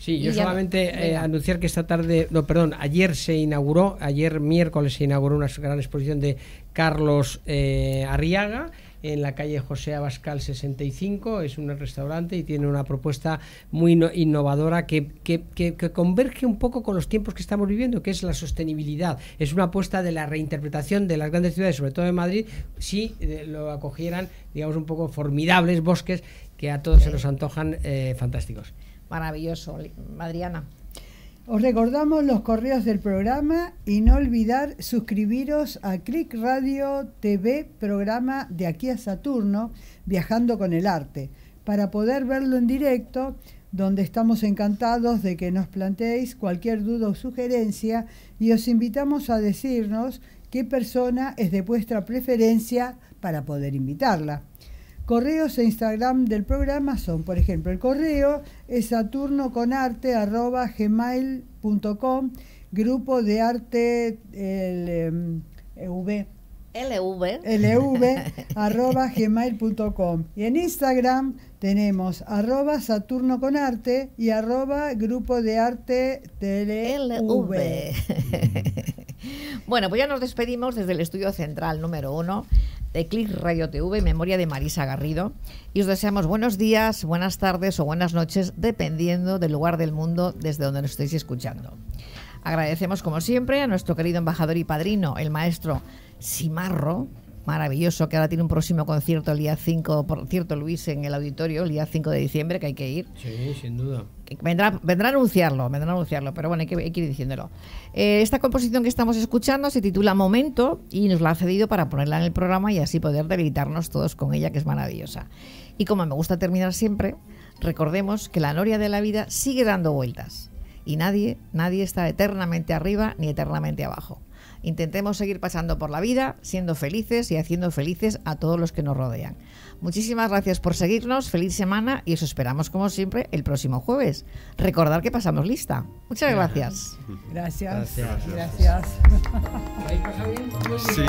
Sí, yo Y solamente eh, anunciar que esta tarde, no, perdón, ayer se inauguró, ayer miércoles se inauguró una gran exposición de Carlos eh, Arriaga en la calle José Abascal 65, es un restaurante y tiene una propuesta muy no- innovadora que, que- que- que converge un poco con los tiempos que estamos viviendo, que es la sostenibilidad. Es una apuesta de la reinterpretación de las grandes ciudades, sobre todo de Madrid, si eh, lo acogieran, digamos, un poco formidables bosques que a todos se nos antojan eh, fantásticos. Maravilloso, Li- Adriana. Os recordamos los correos del programa y no olvidar suscribiros a Click Radio TV, programa de aquí a Saturno, Viajando con el Arte, para poder verlo en directo, donde estamos encantados de que nos planteéis cualquier duda o sugerencia y os invitamos a decirnos qué persona es de vuestra preferencia para poder invitarla. Correos e Instagram del programa son, por ejemplo, el correo es saturnoconarte.gmail.com, grupo de arte el, em, EV, LV. lv arroba gmail.com y en Instagram tenemos arroba saturno con arte y arroba grupo de arte LV. TLV. bueno, pues ya nos despedimos desde el estudio central número uno Click Radio TV, memoria de Marisa Garrido. Y os deseamos buenos días, buenas tardes o buenas noches, dependiendo del lugar del mundo desde donde nos estéis escuchando. Agradecemos, como siempre, a nuestro querido embajador y padrino, el maestro Simarro, maravilloso, que ahora tiene un próximo concierto el día 5, por cierto, Luis, en el auditorio, el día 5 de diciembre, que hay que ir. Sí, sin duda. Vendrá, vendrá a anunciarlo, vendrá a anunciarlo, pero bueno, hay que, hay que ir diciéndolo. Eh, esta composición que estamos escuchando se titula Momento y nos la ha cedido para ponerla en el programa y así poder deleitarnos todos con ella, que es maravillosa. Y como me gusta terminar siempre, recordemos que la noria de la vida sigue dando vueltas y nadie, nadie está eternamente arriba ni eternamente abajo. Intentemos seguir pasando por la vida, siendo felices y haciendo felices a todos los que nos rodean. Muchísimas gracias por seguirnos, feliz semana y os esperamos como siempre el próximo jueves. Recordar que pasamos lista. Muchas gracias. Gracias. Gracias. Gracias. ¿Habéis pasado bien? Sí.